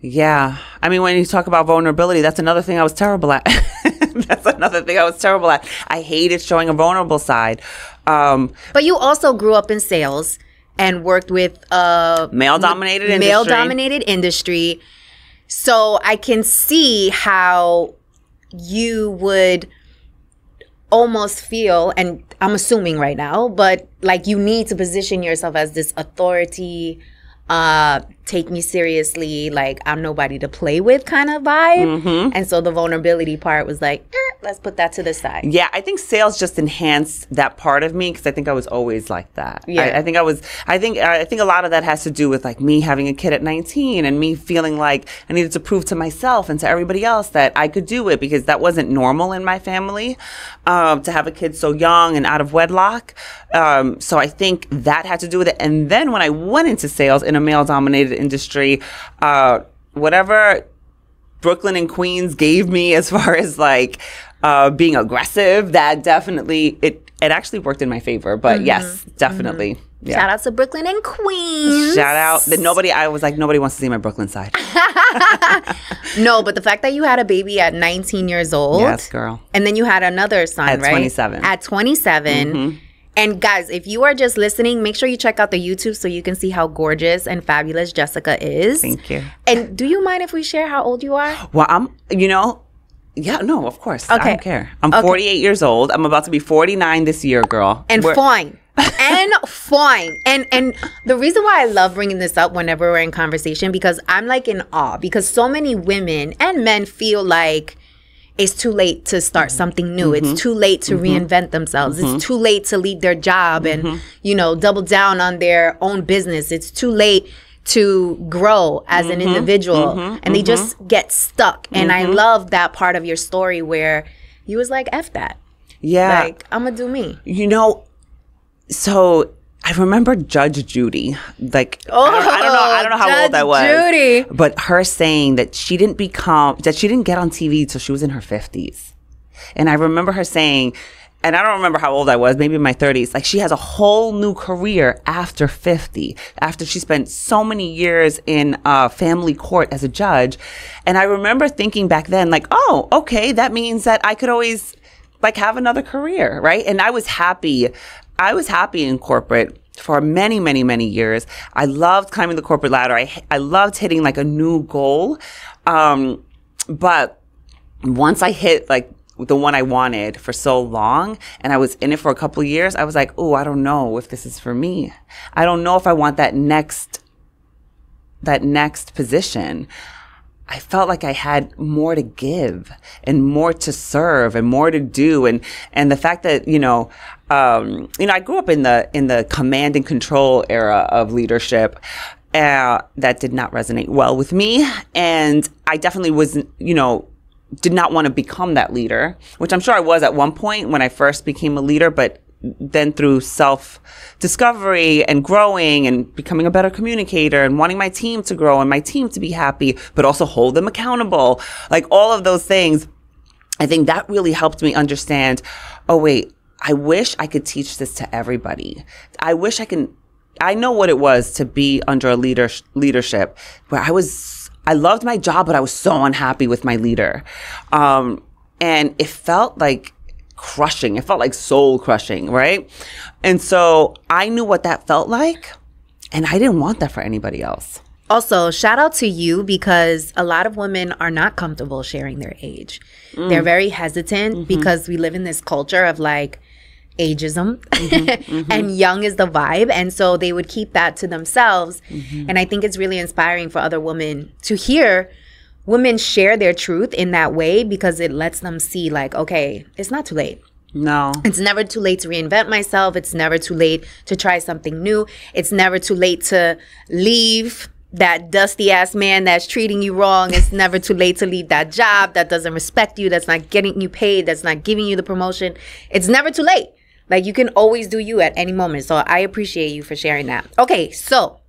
Yeah. I mean, when you talk about vulnerability, that's another thing I was terrible at. that's another thing I was terrible at. I hated showing a vulnerable side. Um, But you also grew up in sales and worked with uh male dominated industry. male dominated industry. So I can see how you would almost feel, and I'm assuming right now, but like you need to position yourself as this authority, uh, take me seriously, like I'm nobody to play with kind of vibe. Mm-hmm. And so the vulnerability part was like, eh, let's put that to the side. Yeah, I think sales just enhanced that part of me because I think I was always like that. Yeah. I, I think I was. I think I think a lot of that has to do with like me having a kid at 19 and me feeling like I needed to prove to myself and to everybody else that I could do it because that wasn't normal in my family um, to have a kid so young and out of wedlock. Um, so I think that had to do with it. And then when I went into sales in a industry, uh, whatever Brooklyn and Queens gave me as far as like uh, being aggressive, that definitely it it actually worked in my favor. But yes, definitely. Yeah. Shout out to Brooklyn and Queens. Shout out that nobody. I was like nobody wants to see my Brooklyn side. No, but the fact that you had a baby at 19 years old. yes, girl. And then you had another son, At right? 27. At 27. And guys, if you are just listening, make sure you check out the YouTube so you can see how gorgeous and fabulous Jessica is. Thank you. And do you mind if we share how old you are? Well, I'm. You know. Yeah, no, of course. I Okay. don't care. I'm Okay. 48 years old. I'm about to be 49 this year, girl. And We're- fine. and fine. And and the reason why I love bringing this up whenever we're in conversation because I'm like in awe because so many women and men feel like it's too late to start mm-hmm. something new. It's mm-hmm. too late to mm-hmm. reinvent themselves. It's too late to leave their job and you know double down on their own business. It's too late to grow as an individual and they just get stuck. And I love that part of your story where you was like F that. yeah. Like I'm gonna do me. You know, so I remember Judge Judy. Like I, don't, I don't know. I don't know how old Judge I was. Judy. But her saying that she didn't become that she didn't get on TV until she was in her fifties. And I remember her saying, and I don't remember how old I was, maybe in my 30s, like she has a whole new career after 50, after she spent so many years in uh, family court as a judge. And I remember thinking back then, like, oh, okay, that means that I could always like have another career, right? And I was happy. I was happy in corporate for many, many, many years. I loved climbing the corporate ladder. I, I loved hitting like a new goal. Um, but once I hit like the one I wanted for so long and I was in it for a couple of years, I was like, oh, I don't know if this is for me. I don't know if I want that next, that next position. I felt like I had more to give and more to serve and more to do. And, and the fact that, you know, um, you know, I grew up in the, in the command and control era of leadership. Uh, that did not resonate well with me. And I definitely was, you know, did not want to become that leader, which I'm sure I was at one point when I first became a leader, but then through self discovery and growing and becoming a better communicator and wanting my team to grow and my team to be happy, but also hold them accountable, like all of those things, I think that really helped me understand, oh wait, I wish I could teach this to everybody. I wish I can I know what it was to be under a leader leadership where I was I loved my job, but I was so unhappy with my leader. Um, and it felt like crushing. It felt like soul crushing, right? And so I knew what that felt like, and I didn't want that for anybody else. Also, shout out to you because a lot of women are not comfortable sharing their age. They're mm. very hesitant mm-hmm. because we live in this culture of like ageism mm-hmm. Mm-hmm. and young is the vibe. And so they would keep that to themselves. And I think it's really inspiring for other women to hear women share their truth in that way because it lets them see, like, okay, it's not too late. No. It's never too late to reinvent myself. It's never too late to try something new. It's never too late to leave that dusty ass man that's treating you wrong. It's never too late to leave that job that doesn't respect you, that's not getting you paid, that's not giving you the promotion. It's never too late. Like you can always do you at any moment. So I appreciate you for sharing that. Okay, so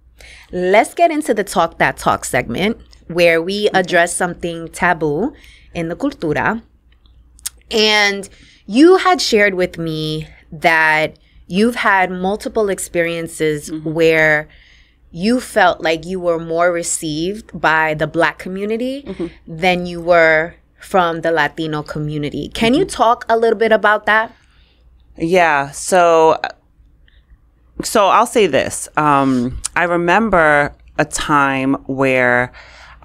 let's get into the talk that talk segment where we address something taboo in the cultura. And you had shared with me that you've had multiple experiences mm-hmm. where you felt like you were more received by the black community mm-hmm. than you were from the Latino community. Can you mm-hmm. talk a little bit about that? Yeah. So, so I'll say this. Um, I remember a time where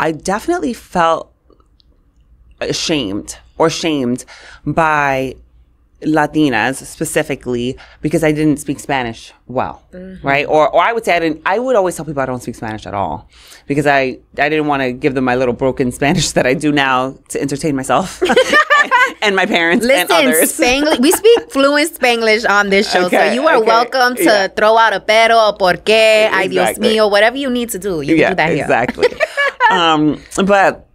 I definitely felt ashamed or shamed by Latinas specifically because I didn't speak Spanish well, mm-hmm. right? Or, or I would say I didn't. I would always tell people I don't speak Spanish at all because I I didn't want to give them my little broken Spanish that I do now to entertain myself and my parents and Listen, others. Spanglish. We speak fluent Spanglish on this show, Okay, so you are okay, welcome to yeah. throw out a pero, por qué, ay Dios Exactly. mío, whatever you need to do. You can do that here. exactly. um, but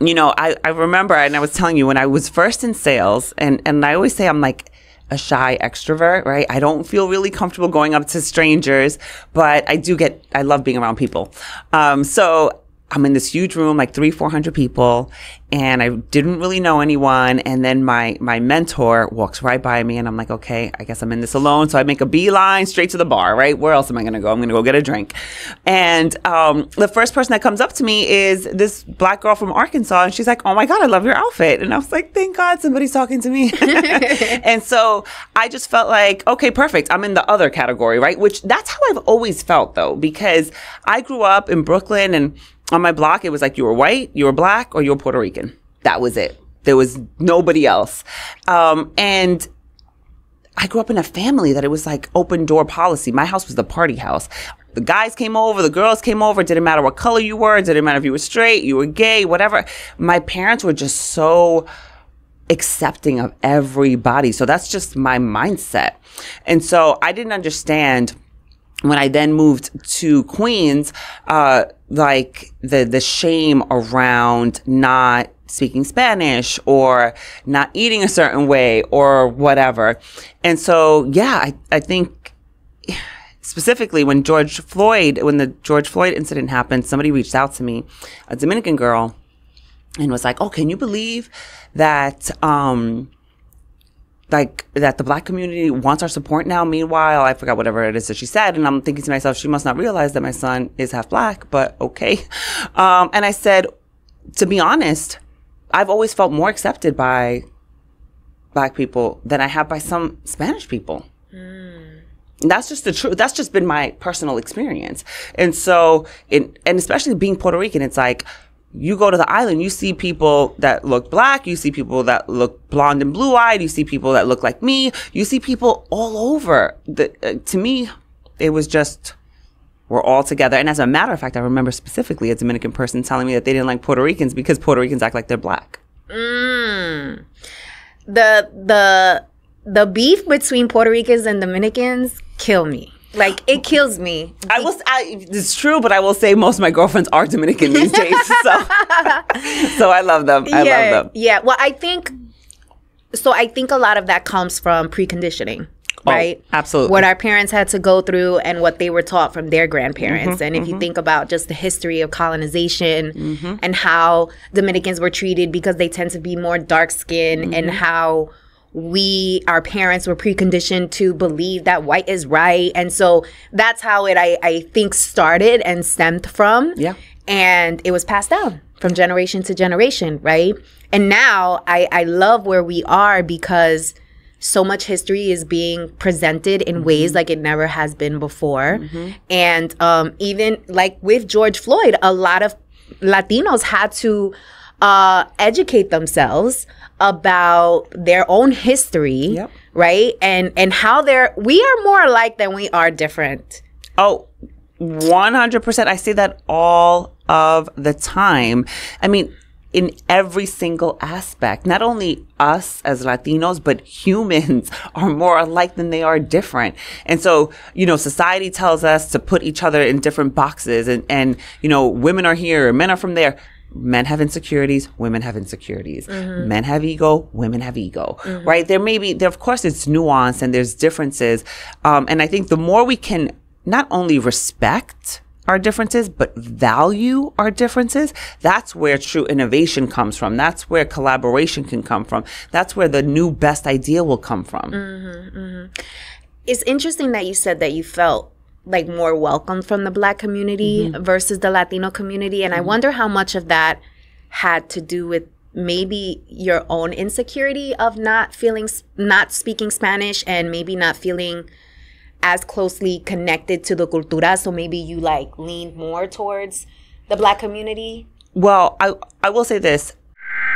you know, I, I remember, and I was telling you when I was first in sales, and and I always say I'm like a shy extrovert, right? I don't feel really comfortable going up to strangers, but I do get I love being around people. Um, so I'm in this huge room, like three, four hundred people, and I didn't really know anyone. And then my my mentor walks right by me, and I'm like, okay, I guess I'm in this alone. So I make a beeline straight to the bar, right? Where else am I gonna go? I'm gonna go get a drink. And um, the first person that comes up to me is this black girl from Arkansas, and she's like, oh my god, I love your outfit. And I was like, thank God somebody's talking to me. and so I just felt like, okay, perfect. I'm in the other category, right? Which that's how I've always felt though, because I grew up in Brooklyn and on my block, it was like you were white, you were black, or you were Puerto Rican. That was it. There was nobody else. Um, and I grew up in a family that it was like open door policy. My house was the party house. The guys came over, the girls came over. It didn't matter what color you were. It didn't matter if you were straight, you were gay, whatever. My parents were just so accepting of everybody. So that's just my mindset. And so I didn't understand when I then moved to Queens, uh, like the the shame around not speaking Spanish or not eating a certain way or whatever. And so, yeah, I, I think specifically when George Floyd, when the George Floyd incident happened, somebody reached out to me, a Dominican girl, and was like, "Oh, can you believe that?" Um, like that the black community wants our support now. Meanwhile, I forgot whatever it is that she said, and I'm thinking to myself, she must not realize that my son is half black, but okay. Um, and I said, to be honest, I've always felt more accepted by black people than I have by some Spanish people. And That's just the truth. That's just been my personal experience. And so, in, and especially being Puerto Rican, it's like, you go to the island, you see people that look black, you see people that look blonde and blue eyed, you see people that look like me, you see people all over. The, uh, to me, it was just, we're all together. And as a matter of fact, I remember specifically a Dominican person telling me that they didn't like Puerto Ricans because Puerto Ricans act like they're black. The the the beef between Puerto Ricans and Dominicans kill me. Like it kills me. I will. I, it's true, but I will say most of my girlfriends are Dominican these days. So, so I love them. I yeah, love them. Yeah. Well, I think so. I think a lot of that comes from preconditioning, right? Oh, absolutely. What our parents had to go through and what they were taught from their grandparents. Mm-hmm, and if you think about just the history of colonization Mm-hmm. and how Dominicans were treated because they tend to be more dark skinned and Mm-hmm. how we our parents were preconditioned to believe that white is right. And so that's how it i, I think started and stemmed from. Yeah. and it was passed down from generation to generation right? And now i i love where we are because so much history is being presented in ways like it never has been before. And um even like with george floyd a lot of latinos had to uh educate themselves about their own history Yep. right and and how they're we are more alike than we are different Oh, 100%. I say that all of the time. I mean, in every single aspect, not only us as Latinos, but humans are more alike than they are different. And so, you know, society tells us to put each other in different boxes and, and, you know, women are here, men are from there. Men have insecurities, women have insecurities. Mm-hmm. Men have ego, women have ego, mm-hmm. right? There may be, there, of course, it's nuance and there's differences. Um, and I think the more we can not only respect our differences, but value our differences, that's where true innovation comes from. That's where collaboration can come from. That's where the new best idea will come from. Mm-hmm, it's interesting that you said that you felt like more welcome from the black community mm-hmm. versus the Latino community. And I mm-hmm. wonder how much of that had to do with maybe your own insecurity of not feeling, not speaking Spanish and maybe not feeling as closely connected to the cultura. So maybe you like leaned more towards the black community. Well, I, I will say this.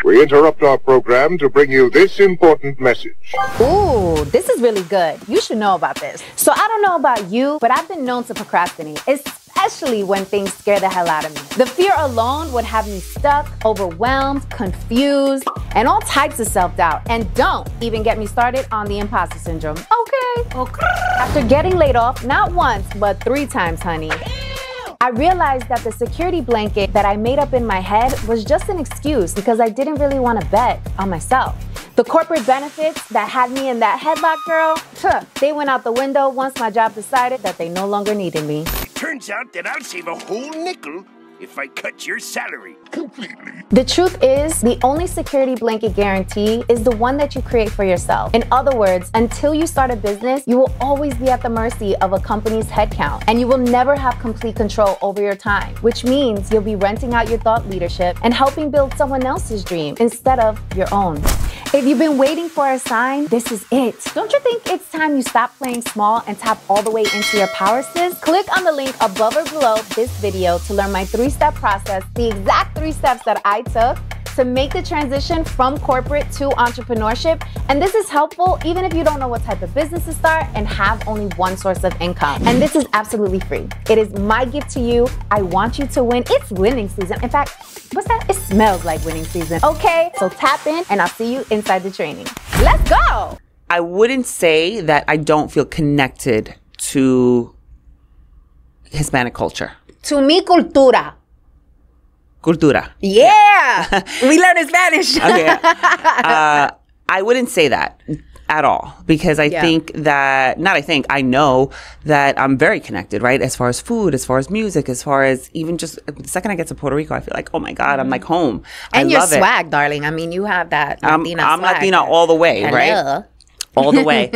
We interrupt our program to bring you this important message. Ooh, this is really good. You should know about this. So I don't know about you, but I've been known to procrastinate, especially when things scare the hell out of me. The fear alone would have me stuck, overwhelmed, confused, and all types of self-doubt. And don't even get me started on the imposter syndrome. Okay. Okay. After getting laid off, not once, but three times, honey. I realized that the security blanket that I made up in my head was just an excuse because I didn't really want to bet on myself. The corporate benefits that had me in that headlock, girl, they went out the window once my job decided that they no longer needed me. Turns out that I'll save a whole nickel if I cut your salary completely. The truth is, the only security blanket guarantee is the one that you create for yourself. In other words, until you start a business, you will always be at the mercy of a company's headcount, and you will never have complete control over your time, which means you'll be renting out your thought leadership and helping build someone else's dream instead of your own. If you've been waiting for a sign, this is it. Don't you think it's time you stop playing small and tap all the way into your power, sis? Click on the link above or below this video to learn my three step process, the exact three steps that I took to make the transition from corporate to entrepreneurship. And this is helpful even if you don't know what type of business to start and have only one source of income. And this is absolutely free. It is my gift to you. I want you to win. It's winning season. In fact, what's that? It smells like winning season. Okay, so tap in and I'll see you inside the training. Let's go. I wouldn't say that I don't feel connected to Hispanic culture. To mi cultura. Cultura. Yeah. we learned Spanish. Okay. uh, I wouldn't say that at all because I Yeah. think that, not I think, I know that I'm very connected, right? As far as food, as far as music, as far as even just the second I get to Puerto Rico, I feel like, oh my God, I'm like home. and I your love it. swag, darling. I mean, you have that I'm, Latina I'm swag. Latina all the way, right? All the way.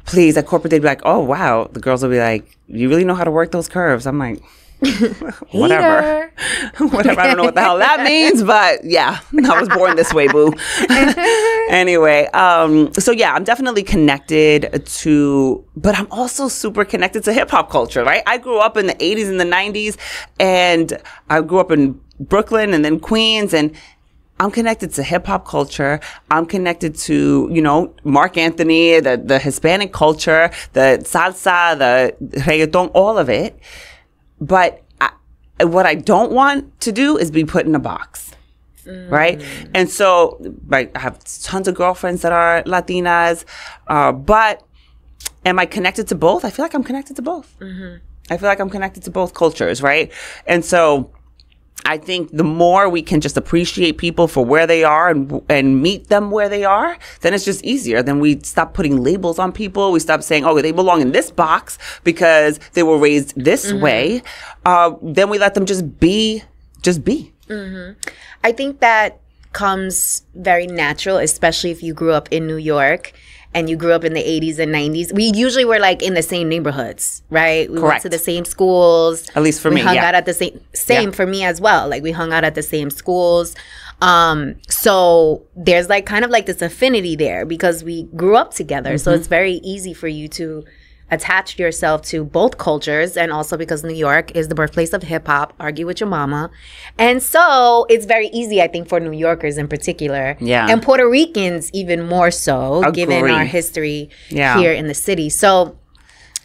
Please, at corporate, they'd be like, "Oh wow," the girls will be like, "You really know how to work those curves." I'm like, whatever, whatever. I don't know what the hell that means, but yeah, I was born this way, boo. anyway, um, so yeah, I'm definitely connected to, but I'm also super connected to hip hop culture, right? I grew up in the 80s and the 90s, and I grew up in Brooklyn and then Queens, and I'm connected to hip hop culture. I'm connected to, you know, Marc Anthony, the, the Hispanic culture, the salsa, the reggaeton, all of it. But I, what I don't want to do is be put in a box. Right. And so, right, I have tons of girlfriends that are Latinas. Uh, but am I connected to both? I feel like I'm connected to both. I feel like I'm connected to both cultures. Right. And so, I think the more we can just appreciate people for where they are and and meet them where they are, then it's just easier. Then we stop putting labels on people. We stop saying, "Oh, they belong in this box because they were raised this way." Uh, then we let them just be, just be. I think that comes very natural, especially if you grew up in New York and you grew up in the 80s and 90s. We usually were like in the same neighborhoods, right? We went Correct. to the same schools. At least for we me, hung yeah. out at the same same Yeah. for me as well. Like we hung out at the same schools. Um, so there's like kind of like this affinity there because we grew up together. So Mm-hmm. it's very easy for you to attach yourself to both cultures and also because New York is the birthplace of hip hop, argue with your mama. And so it's very easy, I think, for New Yorkers in particular. Yeah. And Puerto Ricans even more so, given our history Yeah. here in the city. So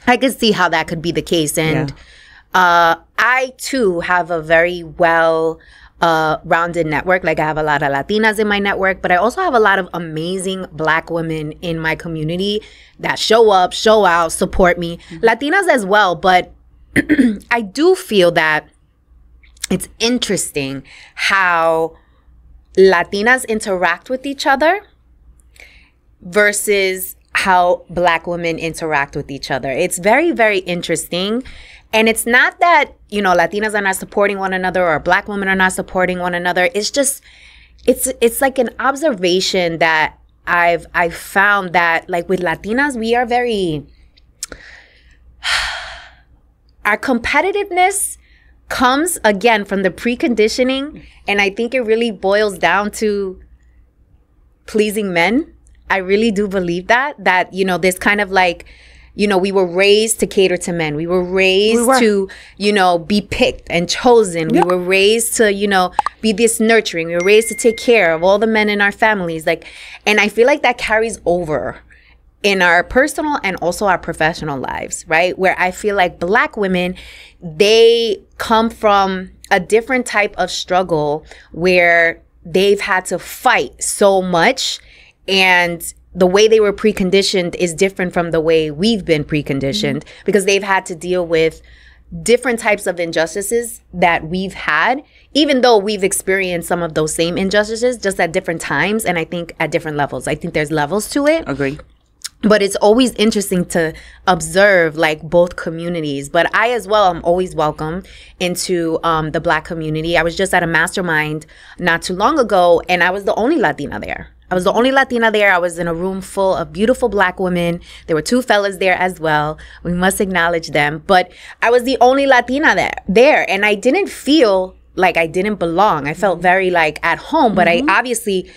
I could see how that could be the case. And uh, I too have a very well uh, rounded network. Like I have a lot of Latinas in my network, but I also have a lot of amazing black women in my community that show up, show out, support me. Latinas as well, but I do feel that it's interesting how Latinas interact with each other versus how black women interact with each other. It's very, very interesting. And it's not that, you know, Latinas are not supporting one another or black women are not supporting one another. It's just it's it's like an observation that I've I've found that like with Latinas, we are very our competitiveness comes again from the preconditioning and I think it really boils down to pleasing men. I really do believe that that you know this kind of like you know we were raised to cater to men. We were raised were. to you know be picked and chosen. We were raised to you know be this nurturing. We were raised to take care of all the men in our families like and I feel like that carries over in our personal and also our professional lives, right? Where I feel like black women, they come from a different type of struggle where they've had to fight so much and the way they were preconditioned is different from the way we've been preconditioned because they've had to deal with different types of injustices that we've had, even though we've experienced some of those same injustices just at different times and I think at different levels. I think there's levels to it. Agree. but it's always interesting to observe like both communities. But i as well am always welcome into um, the black community. I was just at a mastermind not too long ago and i was the only latina there I was the only Latina there. I was in a room full of beautiful black women. There were two fellas there as well. We must acknowledge them. But I was the only Latina there, there. And I didn't feel like I didn't belong. I felt mm-hmm. very like at home, but I mm-hmm. obviously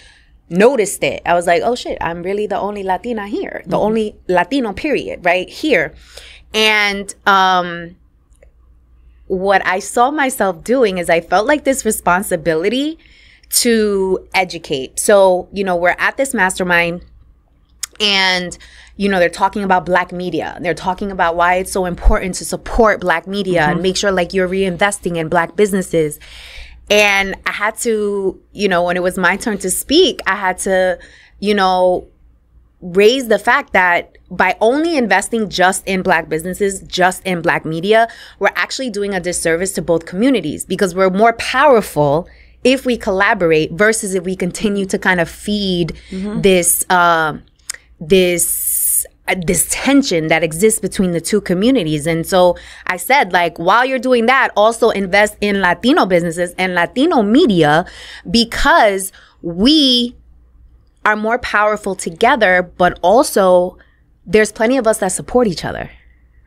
noticed it. I was like, oh shit, I'm really the only Latina here, the mm-hmm. only Latino period, right here. And um, what I saw myself doing is I felt like this responsibility to educate. So, you know, we're at this mastermind and you know they're talking about black media. They're talking about why it's so important to support black media and mm-hmm. make sure like you're reinvesting in black businesses. And i had to you know when it was my turn to speak i had to you know raise the fact that by only investing just in black businesses, just in black media, we're actually doing a disservice to both communities because we're more powerful if we collaborate versus if we continue to kind of feed this um this uh, this tension that exists between the two communities. And so I said, like, while you're doing that, also invest in Latino businesses and Latino media because we are more powerful together, but also there's plenty of us that support each other.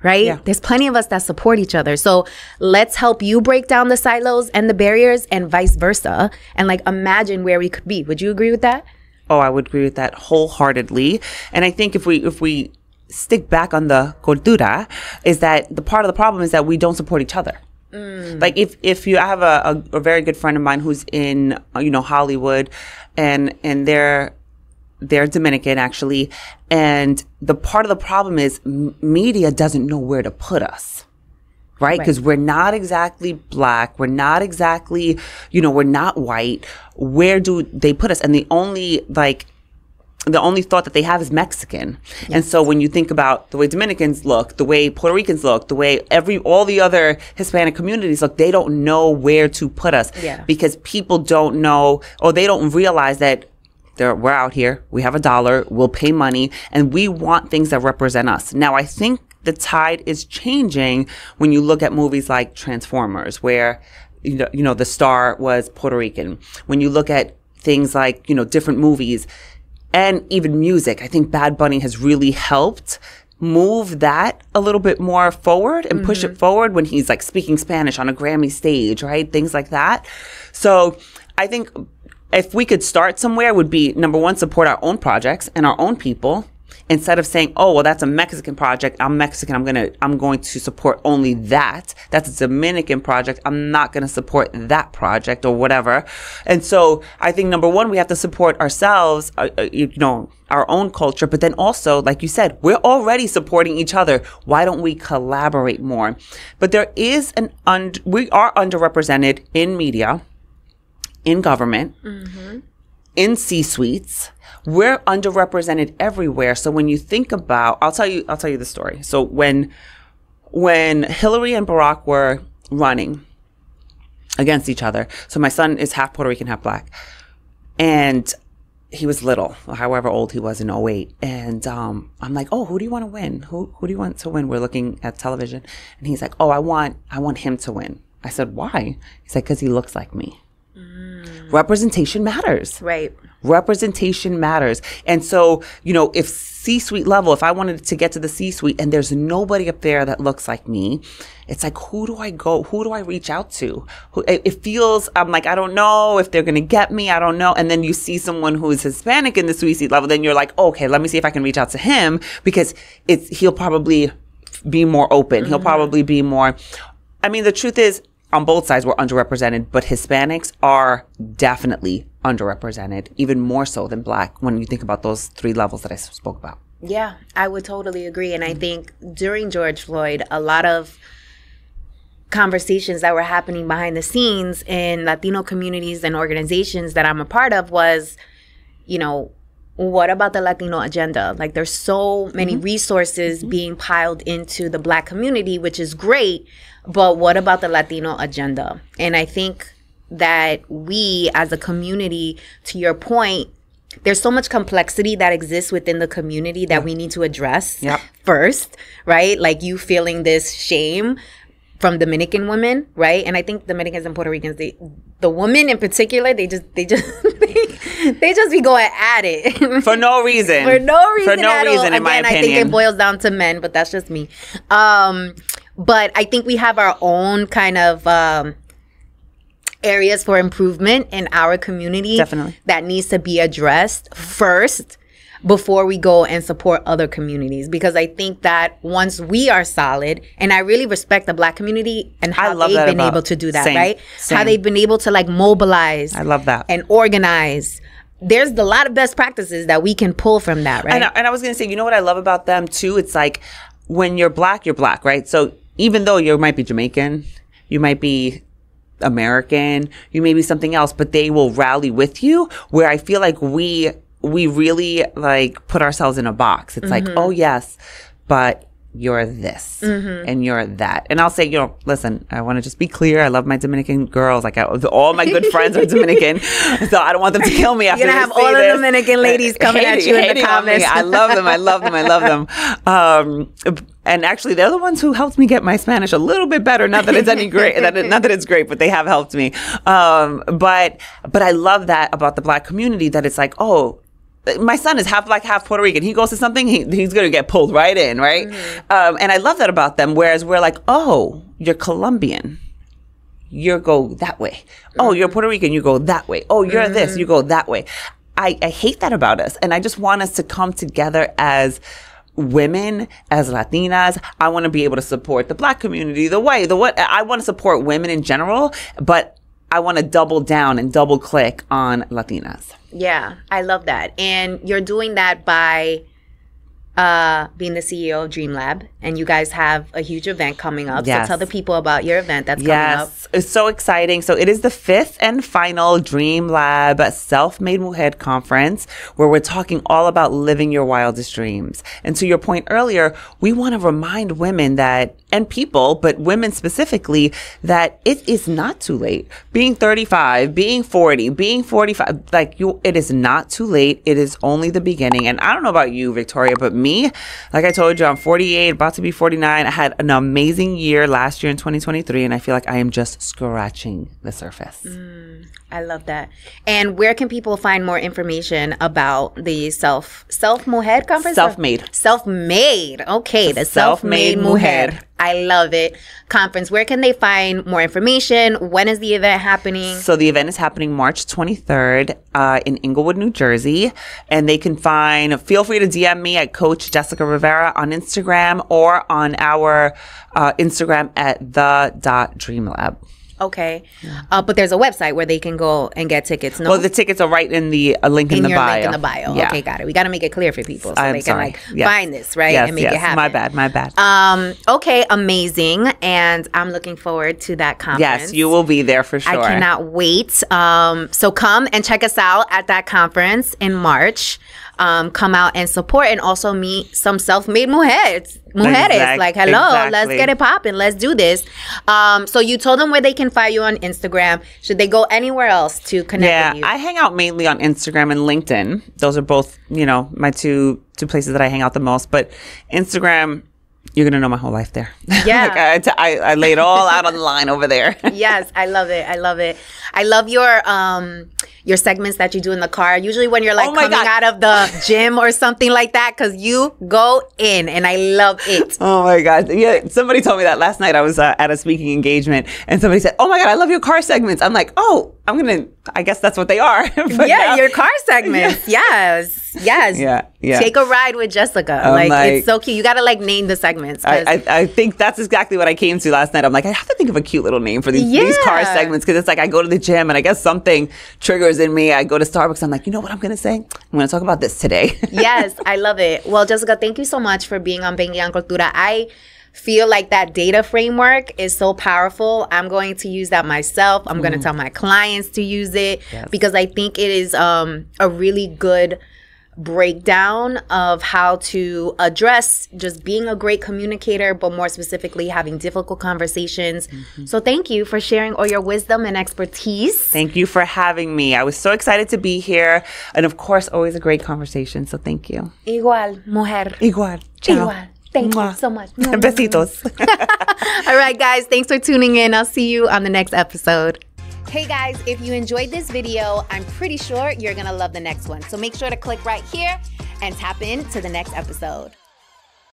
Right? Yeah. There's plenty of us that support each other. So let's help you break down the silos and the barriers and vice versa. And like imagine where we could be. Would you agree with that? Oh, I would agree with that wholeheartedly. And I think if we if we stick back on the cultura, is that the part of the problem is that we don't support each other. Mm. Like if if you I have a, a, a very good friend of mine who's in you know Hollywood, and and they're they're Dominican actually, and the part of the problem is m- media doesn't know where to put us right? Because we're not exactly black. We're not exactly, you know, we're not white. Where do they put us? And the only, like, the only thought that they have is Mexican. And so when you think about the way Dominicans look, the way Puerto Ricans look, the way every, all the other Hispanic communities look, they don't know where to put us. Yeah. Because people don't know, or they don't realize that we're out here, we have a dollar, we'll pay money, and we want things that represent us. Now, I think the tide is changing when you look at movies like Transformers, where you know, you know the star was Puerto Rican. When you look at things like you know different movies and even music, I think Bad Bunny has really helped move that a little bit more forward and push it mm-hmm. forward when he's like speaking Spanish on a Grammy stage, right? Things like that. So I think if we could start somewhere would be number one, support our own projects and our own people instead of saying, oh, well, that's a Mexican project. I'm Mexican. I'm going to, I'm going to support only that. That's a Dominican project. I'm not going to support that project or whatever. And so I think number one, we have to support ourselves, uh, uh, you know, our own culture, but then also, like you said, we're already supporting each other. Why don't we collaborate more? But there is an, und- we are underrepresented in media, in government, in C suites. We're underrepresented everywhere. So when you think about, I'll tell you, I'll tell you the story. So when, when Hillary and Barack were running against each other, so my son is half Puerto Rican, half black, and he was little, however old he was in 08. And um, I'm like, oh, who do you want to win? Who who do you want to win? We're looking at television, and he's like, oh, I want I want him to win. I said, why? He's like, because he looks like me. Representation matters Right. representation matters. And so, you know, if C suite level, if I wanted to get to the C suite and there's nobody up there that looks like me, it's like, who do I go? Who do I reach out to? Who, it, it feels, I'm like, I don't know if they're going to get me. I don't know. And then you see someone who's Hispanic in the C suite level, then you're like, oh, okay, let me see if I can reach out to him because it's, he'll probably be more open. He'll mm-hmm. probably be more, I mean, the truth is, on both sides, we're underrepresented, but Hispanics are definitely underrepresented, even more so than Black when you think about those three levels that I spoke about. Yeah, I would totally agree. And I think during George Floyd, a lot of conversations that were happening behind the scenes in Latino communities and organizations that I'm a part of was, you know, what about the Latino agenda? Like, there's so many mm-hmm. resources mm-hmm. being piled into the Black community, which is great, but what about the Latino agenda? And I think that we as a community, to your point, there's so much complexity that exists within the community that we need to address Yep. first, right? Like you feeling this shame from Dominican women, right? And I think Dominicans and Puerto Ricans, they, the women in particular, they just, they just, they, they just be going at it For no reason. for no reason. For no at all. reason, in my Again, I think it boils down to men, but that's just me. Um, but I think we have our own kind of um, areas for improvement in our community. Definitely. that needs to be addressed first before we go and support other communities because I think that once we are solid and I really respect the black community and how they've been able to do that, Same. right? How they've been able to like mobilize I love that. and organize. There's a lot of best practices that we can pull from that, right? And, I- and I was going to say, you know what I love about them too? It's like when you're black, you're black, right? So even though you might be Jamaican, you might be American, you may be something else, but they will rally with you where I feel like we, we really like put ourselves in a box. It's like, mm-hmm. oh yes, but you're this and you're that. And I'll say, you know, listen, I want to just be clear. I love my Dominican girls. Like I, all my good friends are Dominican. So I don't want them to kill me after you're gonna have all the. Dominican ladies coming at you in the hating on me. comments. I love them. I love them. I love them. Um, and actually, they're the ones who helped me get my Spanish a little bit better. Not that it's any great, that it, not that it's great, but they have helped me. Um, but but I love that about the Black community that it's like, oh. My son is half black, half Puerto Rican. He goes to something, he, he's going to get pulled right in, right? Mm-hmm. Um, and I love that about them. Whereas we're like, oh, you're Colombian you go that way. Oh, you're mm-hmm. Puerto Rican, you go that way. Oh, you're this, you mm-hmm. go that way. I, I hate that about us. And I just want us to come together as women, as Latinas. I want to be able to support the black community, the white, the what. I want to support women in general, but I want to double down and double click on Latinas. Yeah, I love that. And you're doing that by uh, being the CEO of Dream Lab, and you guys have a huge event coming up. Yes. So tell the people about your event that's coming up. Yes, it's so exciting. So it is the fifth and final Dream Lab Self-Made Mujer Conference, where we're talking all about living your wildest dreams. And to your point earlier, we want to remind women that, and people, but women specifically, that it is not too late. Being 35, being 40, being 45, like you, it is not too late. It is only the beginning. And I don't know about you, Victoria, but me, like I told you, I'm 48, about to be 49. I had an amazing year last year in 2023, and I feel like I am just scratching the surface. Mm. I love that. And where can people find more information about the self self mujer conference? Self-made. Self made. Okay, the self Self-Made made mujer. Mujer. I love it. Conference. Where can they find more information? When is the event happening? So the event is happening March 23rd uh, in Englewood, New Jersey, and they can find. Feel free to DM me at Coach Jessica Rivera on Instagram or on our uh, Instagram at the dot Dreamlab. Okay, uh, but there's a website where they can go and get tickets. No, Well, the tickets are right in the uh, link in, in the your bio. link in the bio. Yeah. Okay, got it. We got to make it clear for people so I'm they sorry. can like Yes. find this right Yes, and make yes. it happen. My bad. My bad. Um. Okay. Amazing. And I'm looking forward to that conference. yes, you will be there for sure. I cannot wait. Um, so come and check us out at that conference in March. Um, come out and support and also meet some self-made mujeres. Mujeres, Exact- like hello, let's get it popping, let's do this. Um, so you told them where they can find you on Instagram. Should they go anywhere else to connect Yeah, with you? I hang out mainly on Instagram and LinkedIn. Those are both, you know, my two two places that I hang out the most. But Instagram, you're gonna know my whole life there. Yeah. like I, t- I, I lay it all out on the line over there. yes, I love it. I love it. I love your um your segments that you do in the car. Usually when you're like Oh coming God. out of the gym or something like that, because you go in, and I love it. Oh my God. Yeah. Somebody told me that last night. I was uh, at a speaking engagement and somebody said, Oh my God, I love your car segments. I'm like, Oh, I'm going to, I guess that's what they are. Yeah, now- your car segments. Yes, yes. Yeah, yeah. Take a ride with Jessica. Like, like- it's so cute. You gotta like name the segments. I, I, I think that's exactly what I came to last night. I'm like, I have to think of a cute little name for these, these car segments because it's like I go to the gym and I guess something triggers in me. I go to Starbucks. I'm like, you know what I'm going to say? I'm going to talk about this today. yes, I love it. Well, Jessica, thank you so much for being on Banking On Cultura. I feel like that data framework is so powerful. I'm going to use that myself. I'm going to tell my clients to use it because I think it is um, a really good breakdown of how to address just being a great communicator, but more specifically having difficult conversations. Mm-hmm. So thank you for sharing all your wisdom and expertise. thank you for having me. I was so excited to be here. And of course, always a great conversation. So thank you. Igual, mujer. Igual. Ciao. Igual. Thank you so much. Besitos. All right, guys, thanks for tuning in. I'll see you on the next episode. Hey guys, if you enjoyed this video, I'm pretty sure you're gonna love the next one. So make sure to click right here and tap in to the next episode.